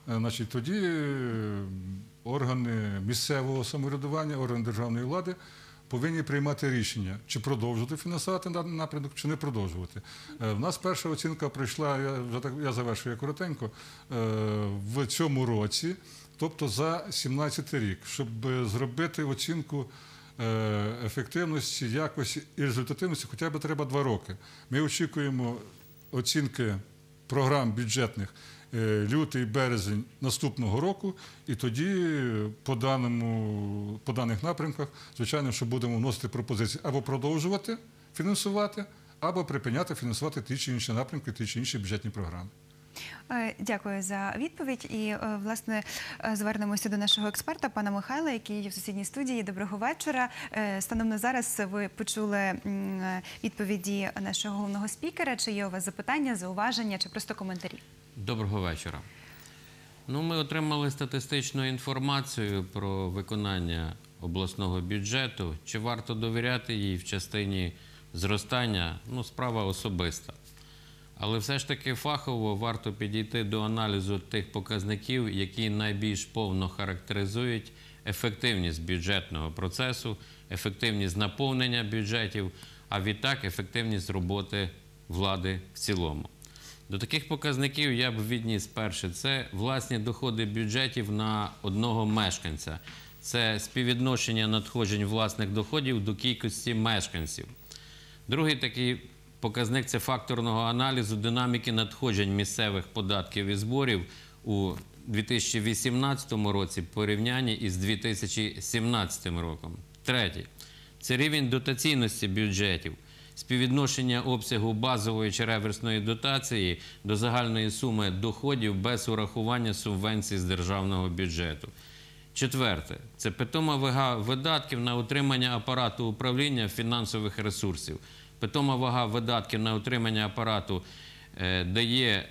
Е, Значить, тоді е, органи місцевого самоврядування, органи державної влади повинні приймати рішення, чи продовжувати фінансувати даний напрямок, чи не продовжувати. В нас перша оцінка прийшла, я вже так я завершую коротенько, в цьому році. тобто за 17 рік, щоб зробити оцінку ефективності, якості і результативності, хоча б треба два роки. Ми очікуємо оцінки програм бюджетних е, лютий, березень наступного року, і тоді е, по, даному, по даних напрямках, звичайно, що будемо вносити пропозиції або продовжувати фінансувати, або припиняти фінансувати ті чи інші напрямки, ті чи інші бюджетні програми. Е, Дякую за відповідь. І е, власне е, звернемося до нашого експерта, пана Михайла, який є в сусідній студії. Доброго вечора. Станом на зараз ви почули відповіді нашого головного спікера. Чи є у вас запитання, зауваження чи просто коментарі? Доброго вечора. Ну, ми отримали статистичну інформацію про виконання обласного бюджету. Чи варто довіряти їй в частині зростання? Ну, справа особиста. Але все ж таки фахово варто підійти до аналізу тих показників, які найбільш повно характеризують ефективність бюджетного процесу, ефективність наповнення бюджетів, а відтак ефективність роботи влади в цілому. До таких показників я б відніс перше. Це власні доходи бюджетів на одного мешканця. Це співвідношення надходжень власних доходів до кількості мешканців. Другий такий показник це факторного аналізу динаміки надходжень місцевих податків і зборів у 2018 році в порівнянні із 2017 роком. Третій це рівень дотаційності бюджетів, співвідношення обсягу базової чи реверсної дотації до загальної суми доходів без урахування субвенцій з державного бюджету. Четверте це питома вага видатків на утримання апарату управління фінансових ресурсів. Питома вага видатків на утримання апарату е, дає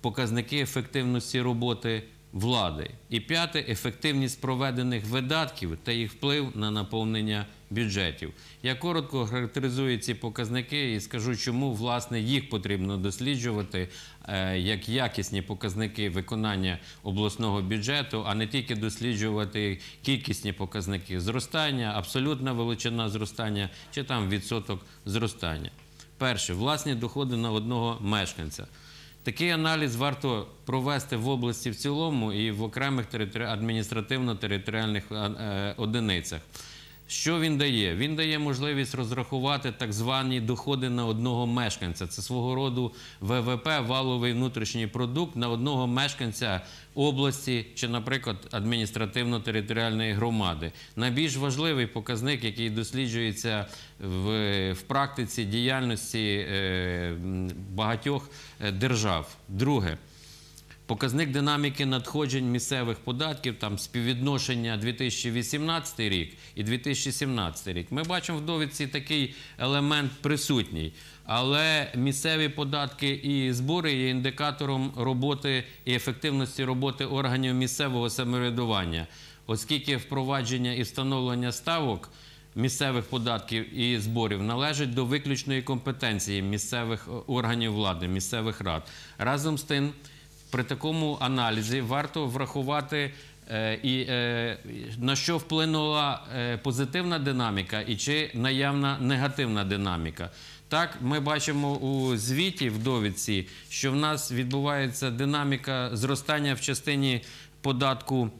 показники ефективності роботи влади. І п'яте ефективність проведених видатків та їх вплив на наповнення бюджетів. Я коротко характеризую ці показники і скажу, чому власне їх потрібно досліджувати е, як якісні показники виконання обласного бюджету, а не тільки досліджувати кількісні показники зростання, абсолютна величина зростання чи там відсоток зростання. Перше, власні доходи на одного мешканця. Такий аналіз варто провести в області в цілому і в окремих територі- адміністративно-територіальних е, е, одиницях. Що він дає? Він дає можливість розрахувати так звані доходи на одного мешканця. Це свого роду ВВП, валовий внутрішній продукт на одного мешканця області чи, наприклад, адміністративно-територіальної громади. Найбільш важливий показник, який досліджується в, в практиці діяльності е, багатьох е, держав. Друге. Показник динаміки надходжень місцевих податків, там співвідношення 2018 рік і 2017 рік. Ми бачимо в довідці такий елемент присутній. Але місцеві податки і збори є індикатором роботи і ефективності роботи органів місцевого самоврядування, оскільки впровадження і встановлення ставок місцевих податків і зборів належать до виключної компетенції місцевих е, органів влади, місцевих рад. Разом з тим, при такому аналізі варто врахувати. е, І е, на що вплинула е, позитивна динаміка і чи наявна негативна динаміка. Так, ми бачимо у звіті в довідці, що в нас відбувається динаміка зростання в частині податку,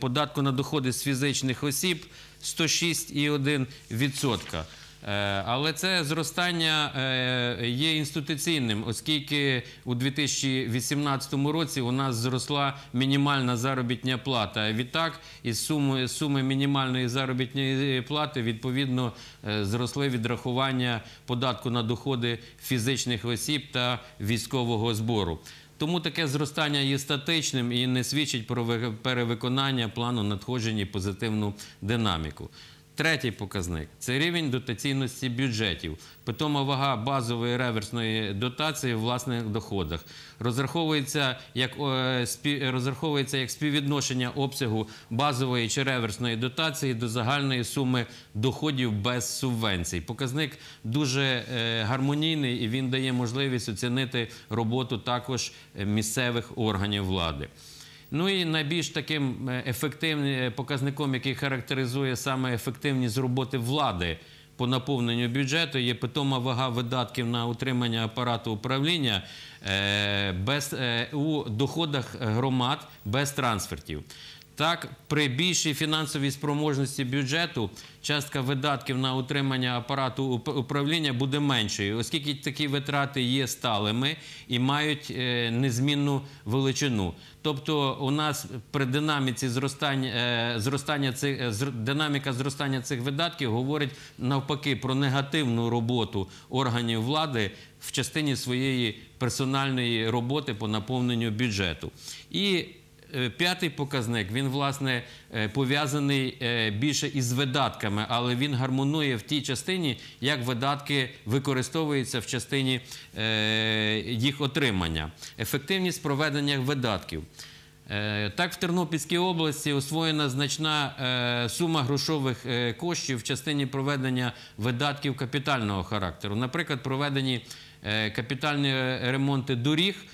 податку на доходи з фізичних осіб 106,1%. Е, Але це зростання е, є інституційним, оскільки у 2018 році у нас зросла мінімальна заробітня плата. Відтак, із суми, суми мінімальної заробітної плати відповідно е, зросли відрахування податку на доходи фізичних осіб та військового збору. Тому таке зростання є статичним і не свідчить про ви- перевиконання плану надходжень і позитивну динаміку. Третій показник це рівень дотаційності бюджетів. Питома вага базової реверсної дотації в власних доходах. Розраховується як, е, розраховується як співвідношення обсягу базової чи реверсної дотації до загальної суми доходів без субвенцій. Показник дуже е, гармонійний і він дає можливість оцінити роботу також місцевих органів влади. Ну і найбільш таким е, ефективним е, показником, який характеризує саме ефективність роботи влади по наповненню бюджету є питома вага видатків на утримання апарату управління е, без, у доходах громад без трансфертів. Так, при більшій фінансовій спроможності бюджету частка видатків на утримання апарату управління буде меншою, оскільки такі витрати є сталими і мають е, незмінну величину. Тобто, у нас при динаміці зростання, е, зростання цих е, динаміка зростання цих видатків говорить навпаки про негативну роботу органів влади в частині своєї персональної роботи по наповненню бюджету. І П'ятий показник він власне е, пов'язаний е, більше із видатками, але він гармонує в тій частині, як видатки використовуються в частині е, їх отримання. Ефективність проведення видатків. Е, Так, в Тернопільській області освоєна значна е, сума грошових е, коштів в частині проведення видатків капітального характеру. Наприклад, проведені е, капітальні ремонти доріг е,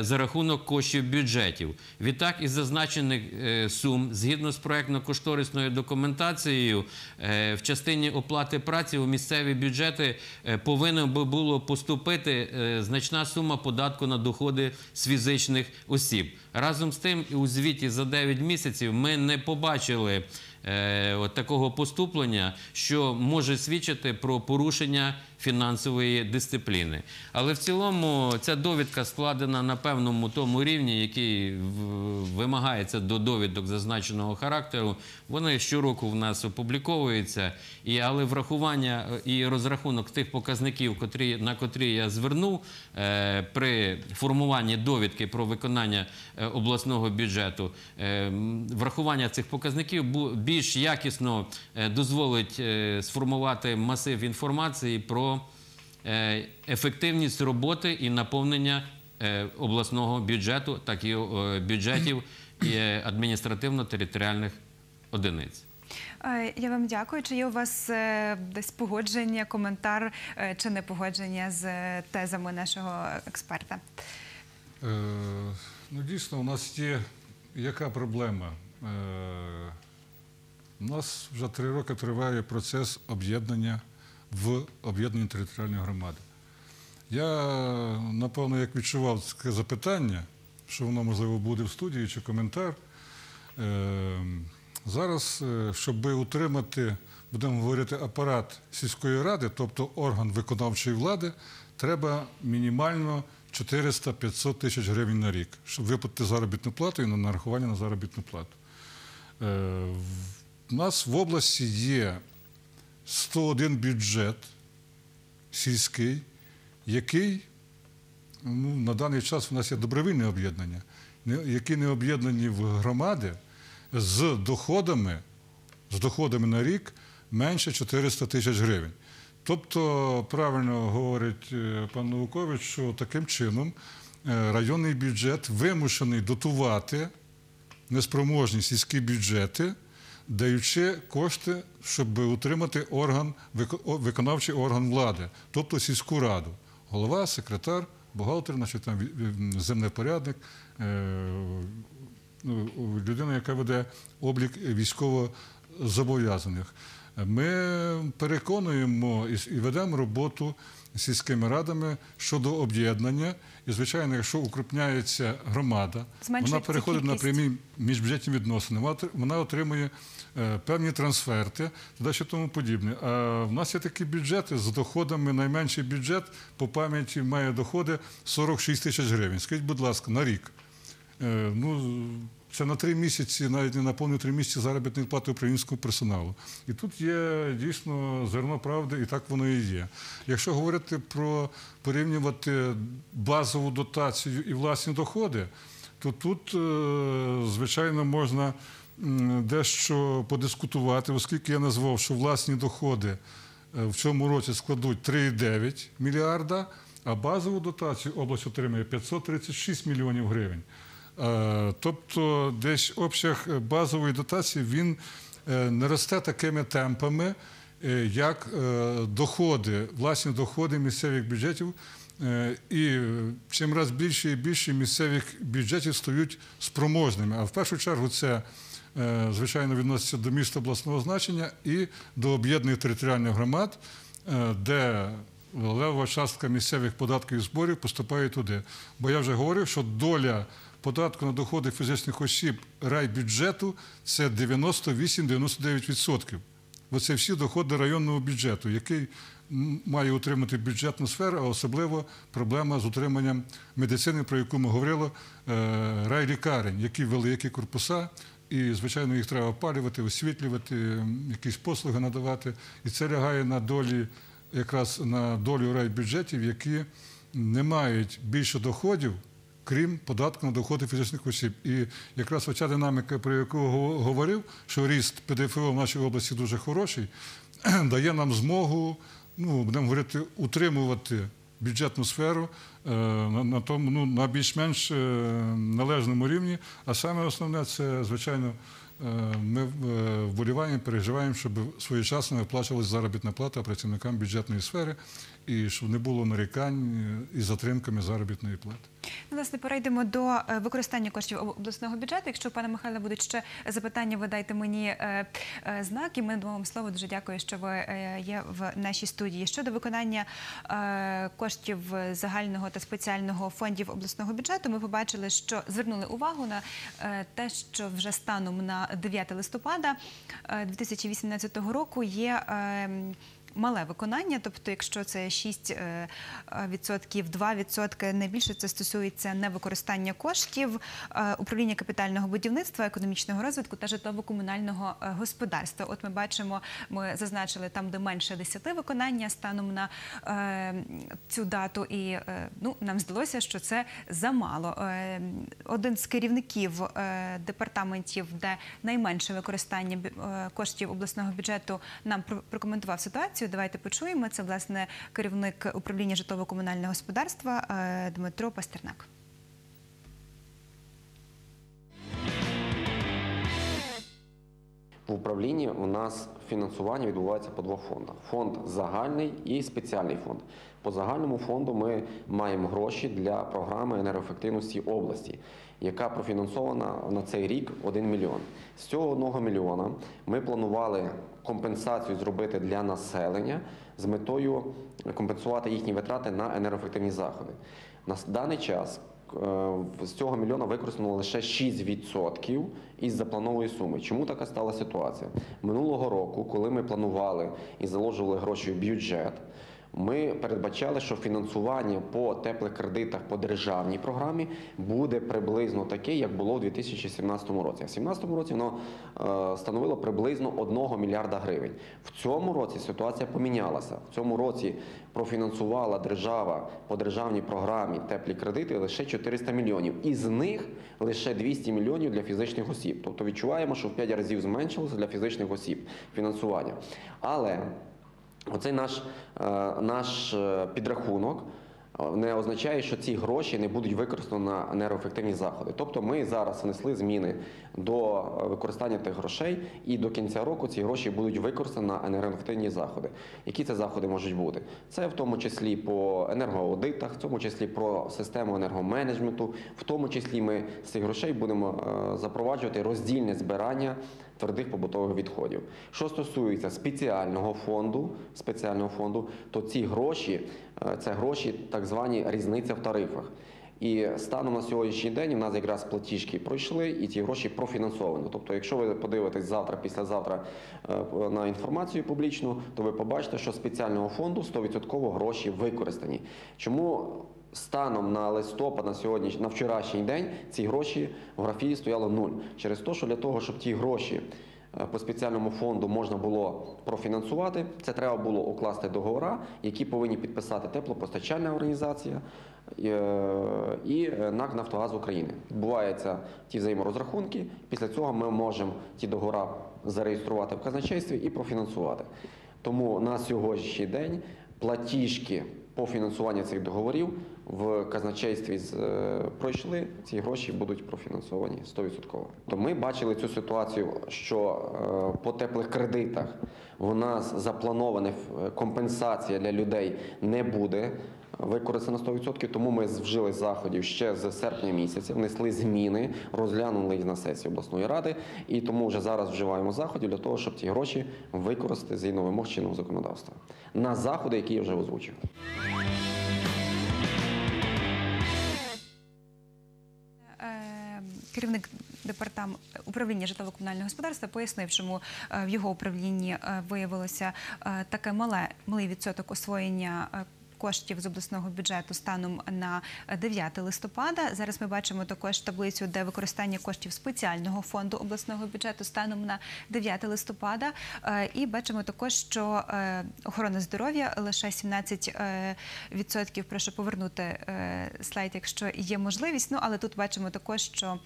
за рахунок коштів бюджетів. Відтак, із зазначених е, сум, згідно з проектно-кошторисною документацією, е, в частині оплати праці у місцеві бюджети е, повинно би було поступити е, значна сума податку на доходи з фізичних осіб. Разом з тим, у звіті за 9 місяців ми не побачили е, от такого поступлення, що може свідчити про порушення фінансової дисципліни. Але в цілому ця довідка складена на певному тому рівні, який вимагається до довідок зазначеного характеру. Вони щороку в нас опубліковуються, але врахування е, і розрахунок тих показників, на котрі я звернув е, при формуванні довідки про виконання е, обласного бюджету, е, врахування цих показників бу- більш якісно е, дозволить е, сформувати масив інформації про е, ефективність роботи і наповнення обласного бюджету, так і бюджетів і адміністративно-територіальних одиниць. Я вам дякую. Чи є у вас десь погодження, коментар чи не погодження з тезами нашого експерта? Е, ну, дійсно, у нас є яка проблема? Е, у нас вже три роки триває процес об'єднання в об'єднані територіальні громади. Я, напевно, як відчував таке запитання, що воно, можливо, буде в студії чи коментар. Е, зараз, е, щоб утримати, будемо говорити, апарат сільської ради, тобто орган виконавчої влади, треба мінімально 400-500 тисяч гривень на рік, щоб виплатити заробітну плату і на нарахування на заробітну плату. У нас в області є 101 бюджет сільський, який ну, на даний час у нас є добровільне об'єднання, які не об'єднані в громади з доходами, з доходами на рік менше 400 тисяч гривень. Тобто, правильно говорить е, пан Наукович, що таким чином е, районний бюджет вимушений дотувати неспроможні сільські бюджети, даючи кошти, щоб утримати орган, вико- виконавчий орган влади, тобто сільську раду. Голова, секретар, бухгалтер, значить, там, землепорядник, е, ну, людина, яка веде облік військовозобов'язаних. Ми переконуємо і ведемо роботу сільськими радами щодо об'єднання. І, звичайно, якщо укрупняється громада, вона переходить на прямі міжбюджетні відносини, вона отри- вона отримує певні трансферти ще тому подібне. А в нас є такі бюджети з доходами, найменший бюджет по пам'яті має доходи 46 тисяч гривень. Скажіть, будь ласка, на рік. Е, Ну, це на три місяці, навіть не на повні три місяці заробітної плати українського персоналу. І тут є дійсно зерно правди, і так воно і є. Якщо говорити про порівнювати базову дотацію і власні доходи, то тут, е, звичайно, можна дещо подискутувати, оскільки я назвав, що власні доходи е, в цьому році складуть 3,9 мільярда, а базову дотацію область отримує 536 мільйонів гривень. Е, Тобто десь обсяг базової дотації він е, не росте такими темпами, як доходи, власні доходи місцевих бюджетів. І чим раз більше і більше місцевих бюджетів стають спроможними. А в першу чергу це звичайно, відносяться до міст обласного значення і до об'єднаних територіальних громад, е, де левова частка місцевих податків і зборів поступає туди. Бо я вже говорив, що доля податку на доходи фізичних осіб райбюджету це 98-99%. Бо це всі доходи районного бюджету, який має утримати бюджетну сферу, а особливо проблема з утриманням медицини, про яку ми говорили, е, райлікарень, які великі корпуса, і, звичайно, їх треба опалювати, освітлювати, якісь послуги надавати. І це лягає на долі, якраз на долю райбюджетів, які не мають більше доходів, крім податку на доходи фізичних осіб. І якраз оця динаміка, про яку го- говорив, що ріст ПДФО в нашій області дуже хороший, дає нам змогу, ну, будемо говорити, утримувати бюджетну сферу на, на тому, ну, на більш-менш е, належному рівні. А саме основне це, звичайно, е, ми е, вболіваємо, переживаємо, щоб своєчасно виплачувалася заробітна плата працівникам бюджетної сфери і щоб не було нарікань е, із затримками заробітної плати. Ну, Власне, перейдемо до е, використання коштів обласного бюджету. Якщо пане Михайле будуть ще запитання, ви дайте мені е, знак, і ми вам слово. Дуже дякую, що ви є в нашій студії. Щодо виконання коштів загального та спеціального фондів обласного бюджету, ми побачили, що звернули увагу на те, що вже станом на 9 листопада е, 2018 року є. Мале виконання, тобто, якщо це 6 е, е, відсотків, 2 відсотки, найбільше це стосується невикористання коштів е, управління капітального будівництва, економічного розвитку та житлово-комунального е, господарства. От ми бачимо, ми зазначили там, де менше 10 виконання станом на е, цю дату, і ну нам здалося, що це замало. Один з керівників департаментів, де найменше використання коштів обласного бюджету, нам прокоментував ситуацію. Давайте почуємо. Це власне керівник управління житлово-комунального господарства е, Дмитро Пастернак. В управлінні у нас фінансування відбувається по двох фондах: фонд загальний і спеціальний фонд. По загальному фонду ми маємо гроші для програми енергоефективності області, яка профінансована на цей рік 1 мільйон. З цього 1 мільйона ми планували компенсацію зробити для населення з метою компенсувати їхні витрати на енергоефективні заходи. На даний час Е, з цього мільйона використано лише 6% із запланової суми. Чому така стала ситуація? Минулого року, коли ми планували і заложували гроші в бюджет, ми передбачали, що фінансування по теплих кредитах по державній програмі буде приблизно таке, як було в 2017 році. А в 2017 році воно е, становило приблизно 1 мільярда гривень. В цьому році ситуація помінялася. В цьому році профінансувала держава по державній програмі теплі кредити лише 400 мільйонів. Із них лише 200 мільйонів для фізичних осіб. Тобто відчуваємо, що в 5 разів зменшилося для фізичних осіб фінансування. Але Оцей наш, е, наш е, підрахунок не означає, що ці гроші не будуть використані на енергоефективні заходи. Тобто ми зараз внесли зміни до е, використання тих грошей, і до кінця року ці гроші будуть використані на енергоефективні заходи. Які це заходи можуть бути? Це в тому числі по енергоаудитах, в тому числі про систему енергоменеджменту, в тому числі ми з цих грошей будемо е, запроваджувати роздільне збирання твердих побутових відходів. Що стосується спеціального фонду, спеціального фонду, то ці гроші е, це гроші, так звані різниця в тарифах. І станом на сьогоднішній день у нас якраз платіжки пройшли, і ці гроші профінансовані. Тобто, якщо ви подивитесь завтра, післязавтра е, на інформацію публічну, то ви побачите, що спеціального фонду 100% гроші використані. Чому станом на листопад на сьогодні, на вчорашній день ці гроші в графії стояло нуль. Через те, що для того, щоб ті гроші е, по спеціальному фонду можна було профінансувати, це треба було укласти договори, які повинні підписати теплопостачальна організація е, і е, НАК Нафтогаз України. Відбуваються ті взаєморозрахунки. Після цього ми можемо ті договори зареєструвати в казначействі і профінансувати. Тому на сьогоднішній день платіжки по фінансуванню цих договорів в казначействі е, пройшли, ці гроші будуть профінансовані 100%. То ми бачили цю ситуацію, що е, по теплих кредитах в нас запланована е, компенсація для людей не буде використана 100%, тому ми вжили заходів ще з серпня місяця, внесли зміни, розглянули їх на сесії обласної ради, і тому вже зараз вживаємо заходів для того, щоб ті гроші використати згідно вимог чинного законодавства на заходи, які я вже озвучив. Е, Керівник департаменту управління житлово-комунального господарства пояснив, чому е, в його управлінні е, виявилося таке мале малий відсоток освоєння. Коштів з обласного бюджету станом на 9 листопада. Зараз ми бачимо також таблицю, де використання коштів спеціального фонду обласного бюджету станом на 9 листопада. Е, І бачимо також, що е, охорона здоров'я лише 17 е, відсотків. Прошу повернути слайд, якщо є можливість. Ну але тут бачимо також, що.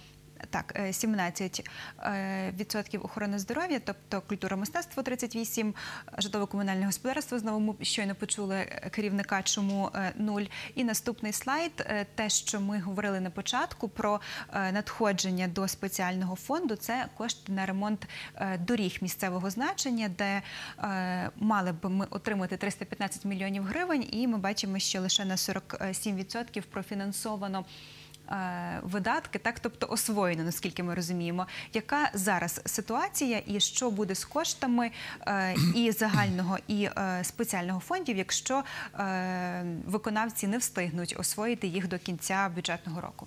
Так, е, 17 е, відсотків охорони здоров'я, тобто культура мистецтво 38, житлово-комунальне господарство. Знову ми щойно почули е, керівника, чому е, нуль. І наступний слайд, е, те, що ми говорили на початку про е, надходження до спеціального фонду, це кошти на ремонт е, доріг місцевого значення, де е, мали б ми отримати 315 мільйонів гривень, і ми бачимо, що лише на 47% профінансовано е, видатки, так тобто освоєно, наскільки ми розуміємо. Яка зараз ситуація і що буде з коштами е, і загального, і е, спеціального фондів, якщо е, виконавці не встигнуть освоїти їх до кінця бюджетного року?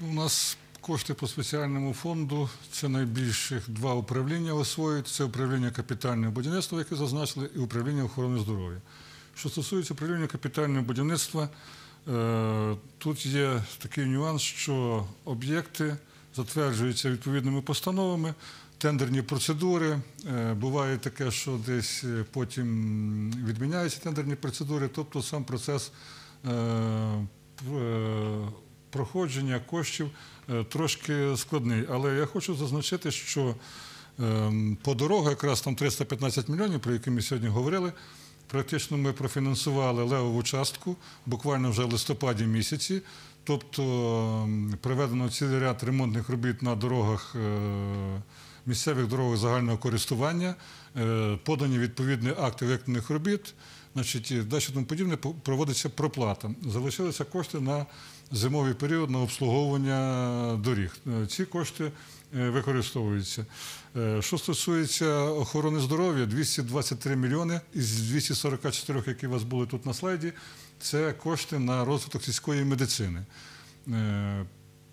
У нас кошти по спеціальному фонду це найбільших два управління освоюють. Це управління капітального будівництва, яке зазначили, і управління охорони здоров'я. Що стосується управління капітального будівництва, е, тут є такий нюанс, що об'єкти затверджуються відповідними постановами, тендерні процедури. Е, Буває таке, що десь е, потім відміняються тендерні процедури, тобто сам процес е, е, проходження коштів е, трошки складний. Але я хочу зазначити, що ем, по дорогах якраз там 315 мільйонів, про які ми сьогодні говорили. Практично ми профінансували левову частку буквально вже в листопаді місяці. Тобто проведено цілий ряд ремонтних робіт на дорогах, е, місцевих дорогах загального користування, е, подані відповідні акти виконаних робіт, значить, далі тому подібне проводиться проплата. Залишилися кошти на зимовий період на обслуговування доріг. Е, Ці кошти використовуються. Е, Що стосується охорони здоров'я, 223 мільйони із 244, які у вас були тут на слайді, це кошти на розвиток сільської медицини. Е,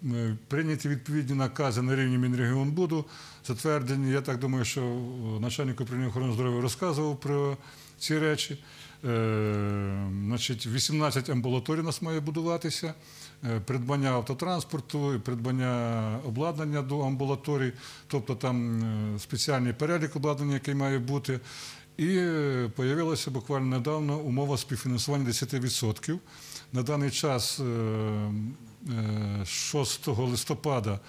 е, Прийняті відповідні накази на рівні Мінрегіонбуду, затверджені. Я так думаю, що начальник управління охорони здоров'я розказував про ці речі. Значить, 18 амбулаторій у нас має будуватися, придбання автотранспорту, придбання обладнання до амбулаторій, тобто там е, спеціальний перелік обладнання, який має бути. І е, появилася буквально недавно умова співфінансування 10%. На даний час е, е, 6 листопада,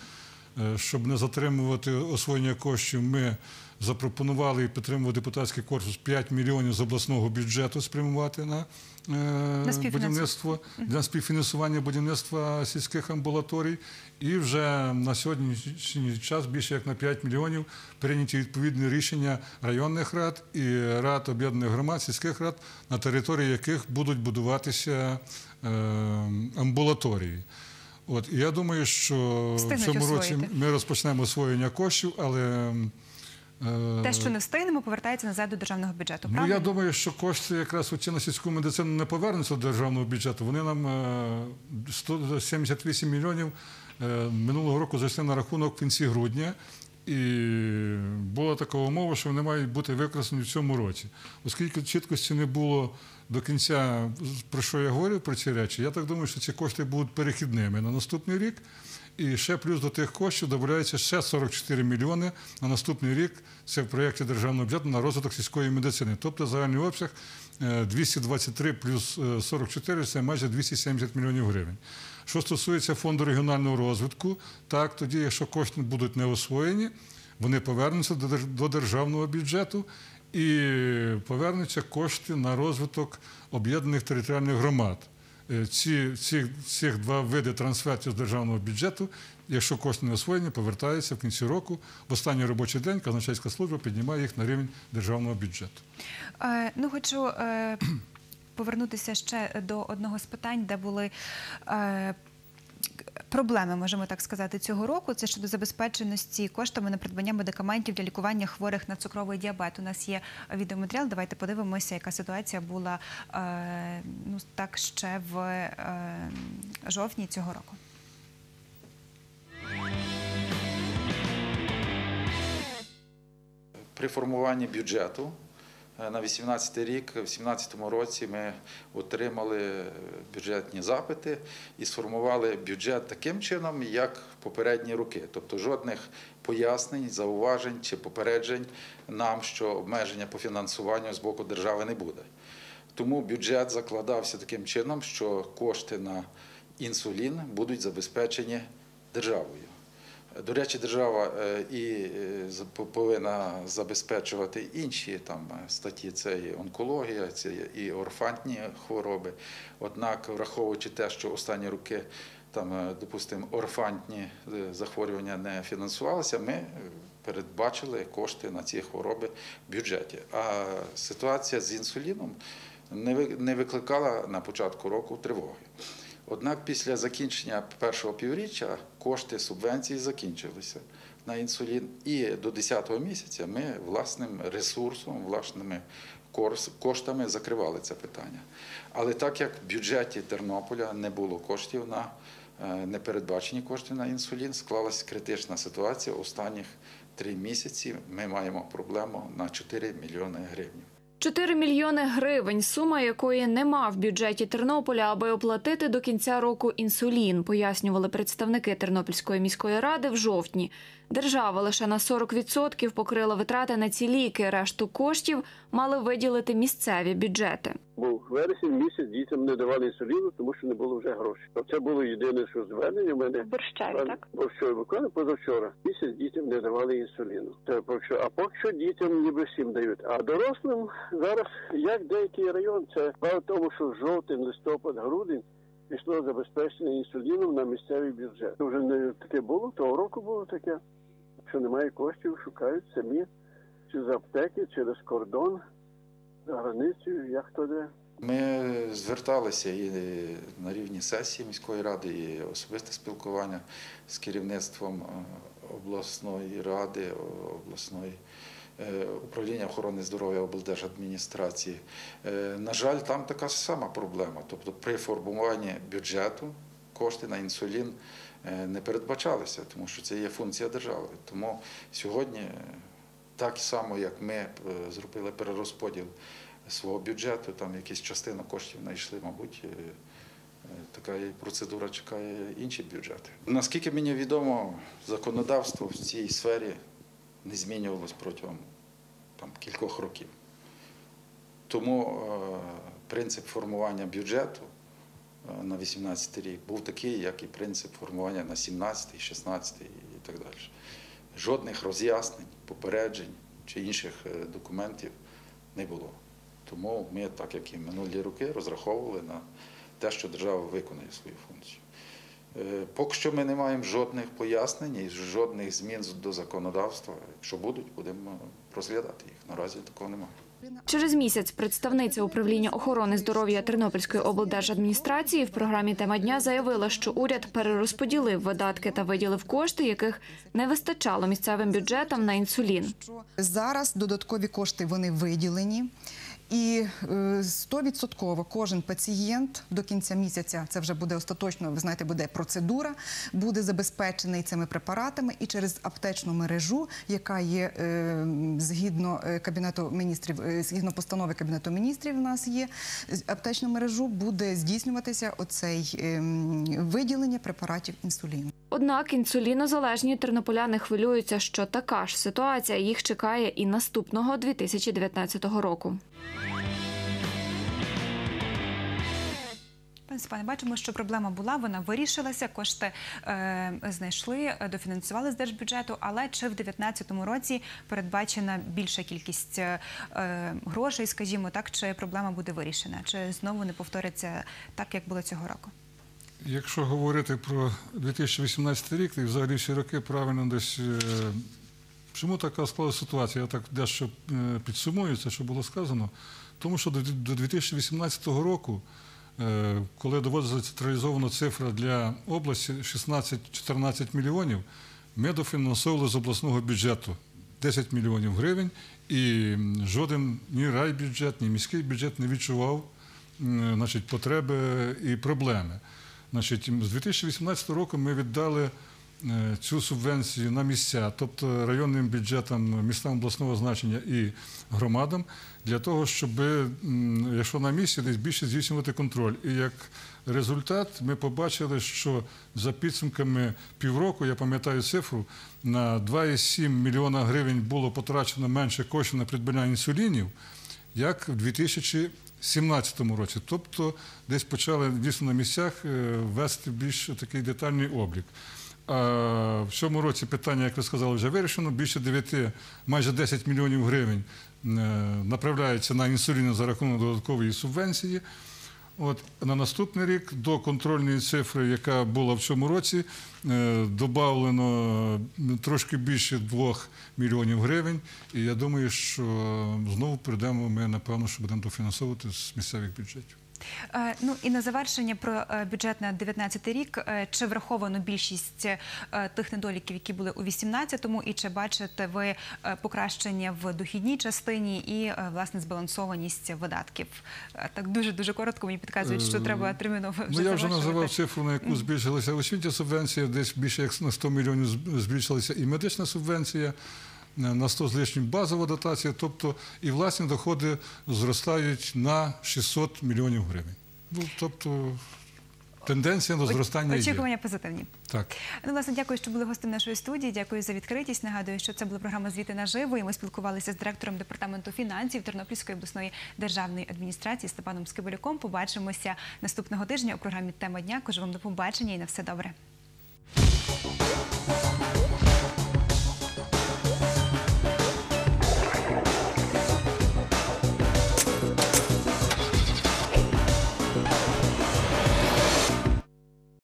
е, щоб не затримувати освоєння коштів, ми запропонували і підтримував депутатський корпус 5 мільйонів з обласного бюджету спрямувати на, е, будівництво для співфінансування будівництва сільських амбулаторій. І вже на сьогоднішній час більше як на 5 мільйонів прийняті відповідні рішення районних рад і рад об'єднаних громад, сільських рад, на території яких будуть будуватися е, амбулаторії. От і я думаю, що в цьому році освоїти. ми розпочнемо освоєння коштів, але Те, що не встигнемо, повертається назад до державного бюджету. Ну, Правильно? я думаю, що кошти якраз оці на сільську медицину не повернуться до державного бюджету. Вони нам е, 178 мільйонів е, минулого року зайшли на рахунок в кінці грудня. І була така умова, що вони мають бути використані в цьому році. Оскільки чіткості не було до кінця, про що я говорив про ці речі, я так думаю, що ці кошти будуть перехідними на наступний рік. І ще плюс до тих коштів додається ще 44 мільйони на наступний рік. Це в проєкті державного бюджету на розвиток сільської медицини. Тобто загальний обсяг е, 223 плюс е, 44 – це майже 270 мільйонів гривень. Що стосується фонду регіонального розвитку, так тоді, якщо кошти будуть не освоєні, вони повернуться до державного бюджету і повернуться кошти на розвиток об'єднаних територіальних громад. Е, Ці, ці, цих два види трансфертів з державного бюджету Якщо кошти не освоєні, повертаються в кінці року. В останній робочий день казначейська служба піднімає їх на рівень державного бюджету. Е, ну, хочу е, повернутися ще до одного з питань, де були. Е, Проблеми, можемо так сказати, цього року це щодо забезпеченості коштами на придбання медикаментів для лікування хворих на цукровий діабет. У нас є відеоматеріал. Давайте подивимося, яка ситуація була е, ну так ще в е, жовтні цього року. При формуванні бюджету на 2018 рік, в 2017 році ми отримали е, бюджетні запити і сформували бюджет таким чином, як попередні роки. Тобто жодних пояснень, зауважень чи попереджень нам, що обмеження по фінансуванню з боку держави не буде. Тому бюджет закладався таким чином, що кошти на інсулін будуть забезпечені державою. До речі, держава е, і е, повинна забезпечувати інші там е, статті. Це і онкологія, це і орфантні хвороби. Однак, враховуючи те, що останні роки там, допустимо, орфантні захворювання не фінансувалися, ми передбачили кошти на ці хвороби в бюджеті. А ситуація з інсуліном не викликала на початку року тривоги. Однак після закінчення першого півріччя кошти субвенції закінчилися на інсулін, і до 10-го місяця ми власним ресурсом, власними коштами закривали це питання. Але так як в бюджеті Тернополя не було коштів на е, непередбачені кошти на інсулін, склалася критична ситуація. Останніх три місяці ми маємо проблему на 4 мільйони гривень. 4 мільйони гривень, сума якої нема в бюджеті Тернополя, аби оплатити до кінця року інсулін, пояснювали представники Тернопільської міської ради в жовтні. Держава лише на 40% покрила витрати на ці ліки. Решту коштів мали виділити місцеві бюджети. Бо в вересень місяць дітям не давали інсуліну, тому що не було вже грошей. Це було єдине, що звернення в мене. Борщеві, так? Борщові, буквально позавчора. Місяць дітям не давали інсуліну. Це що. А поки що дітям ніби всім дають. А дорослим зараз, як деякий район, це в тому, що жовтень, листопад, грудень пішло забезпечення інсуліном на місцевий бюджет. Це вже не таке було, того року було таке. Якщо немає коштів, шукають самі чи з аптеки, через кордон, за границею, як хто де. Ми зверталися і на рівні сесії міської ради, і особисте спілкування з керівництвом е, обласної ради, обласної е, управління охорони здоров'я облдержадміністрації. Е, На жаль, там така сама проблема. Тобто при формуванні бюджету кошти на інсулін не передбачалися, тому що це є функція держави. Тому сьогодні, так само як ми е, зробили перерозподіл свого бюджету, там якісь частину коштів знайшли, мабуть, е, е, така процедура чекає інші бюджети. Наскільки мені відомо, законодавство в цій сфері не змінювалось протягом там, кількох років. Тому е, принцип формування бюджету на 18 рік був такий, як і принцип формування на 17, 16 і так далі. Жодних роз'яснень, попереджень чи інших е, документів не було. Тому ми, так як і минулі роки, розраховували на те, що держава виконає свою функцію. Е, Поки що ми не маємо жодних пояснень і жодних змін до законодавства. Якщо будуть, будемо розглядати їх. Наразі такого немає. Через місяць представниця управління охорони здоров'я Тернопільської облдержадміністрації в програмі Тема дня заявила, що уряд перерозподілив видатки та виділив кошти, яких не вистачало місцевим бюджетам на інсулін. Зараз додаткові кошти вони виділені. І е, стовідсотково кожен пацієнт до кінця місяця це вже буде остаточно. Ви знаєте, буде процедура, буде забезпечений цими препаратами і через аптечну мережу, яка є е, згідно е, кабінету міністрів, е, згідно постанови кабінету міністрів. У нас є аптечну мережу, буде здійснюватися оцей е, виділення препаратів інсуліну. Однак інсулінозалежні тернополяни хвилюються, що така ж ситуація їх чекає і наступного 2019 року. Пане бачимо, що проблема була, вона вирішилася, кошти е, знайшли, е, дофінансували з держбюджету, але чи в 2019 році передбачена більша кількість е, е, грошей, скажімо так, чи проблема буде вирішена, чи знову не повториться так, як було цього року? Якщо говорити про 2018 рік, і взагалі всі роки правильно десь. е, Чому така склалася ситуація? Я так дещо е, підсумую це, що було сказано. Тому що до до 2018 року, е, коли доводиться централізована цифра для області 16-14 мільйонів, ми дофінансовували з обласного бюджету 10 мільйонів гривень, і жоден ні райбюджет, ні міський бюджет не відчував значить, потреби і проблеми. Значить, з 2018 року ми віддали цю субвенцію на місця, тобто районним бюджетам, містам обласного значення і громадам, для того, щоб, якщо на місці, десь більше здійснювати контроль. І як результат ми побачили, що за підсумками півроку, я пам'ятаю цифру, на 2,7 мільйона гривень було потрачено менше коштів на придбання інсулінів, як в 2017 році. Тобто десь почали дійсно на місцях е, вести більш такий детальний облік. В цьому році питання, як ви сказали, вже вирішено. Більше 9, майже 10 мільйонів гривень е, направляється на інсуліни за рахунок додаткової субвенції. От на наступний рік до контрольної цифри, яка була в цьому році, е, додавлено трошки більше 2 мільйонів гривень. І я думаю, що знову прийдемо ми, напевно, що будемо дофінансовувати з місцевих бюджетів. Е, Ну і на завершення про е, бюджет на 2019 рік. Е, Чи враховано більшість е, тих недоліків, які були у 2018-му, і чи бачите ви е, покращення в дохідній частині і е, власне збалансованість видатків? Е, Так дуже дуже коротко мені підказують, що Е, треба терміново вже Ну, я вже називав цифру, на яку збільшилася освітня субвенція, десь більше як на 100 мільйонів зб- збільшилася і медична субвенція, е, на 100 з лишнім базова дотація, тобто і власні доходи зростають на 600 мільйонів гривень. Ну, тобто тенденція до зростання є. Очікування позитивні. Так. Ну, власне, дякую, що були гостем нашої студії. Дякую за відкритість. Нагадую, що це була програма Звіти наживо. І ми спілкувалися з директором департаменту фінансів Тернопільської обласної державної адміністрації Степаном Скибуляком. Побачимося наступного тижня у програмі Тема дня. Кажу вам до побачення і на все добре.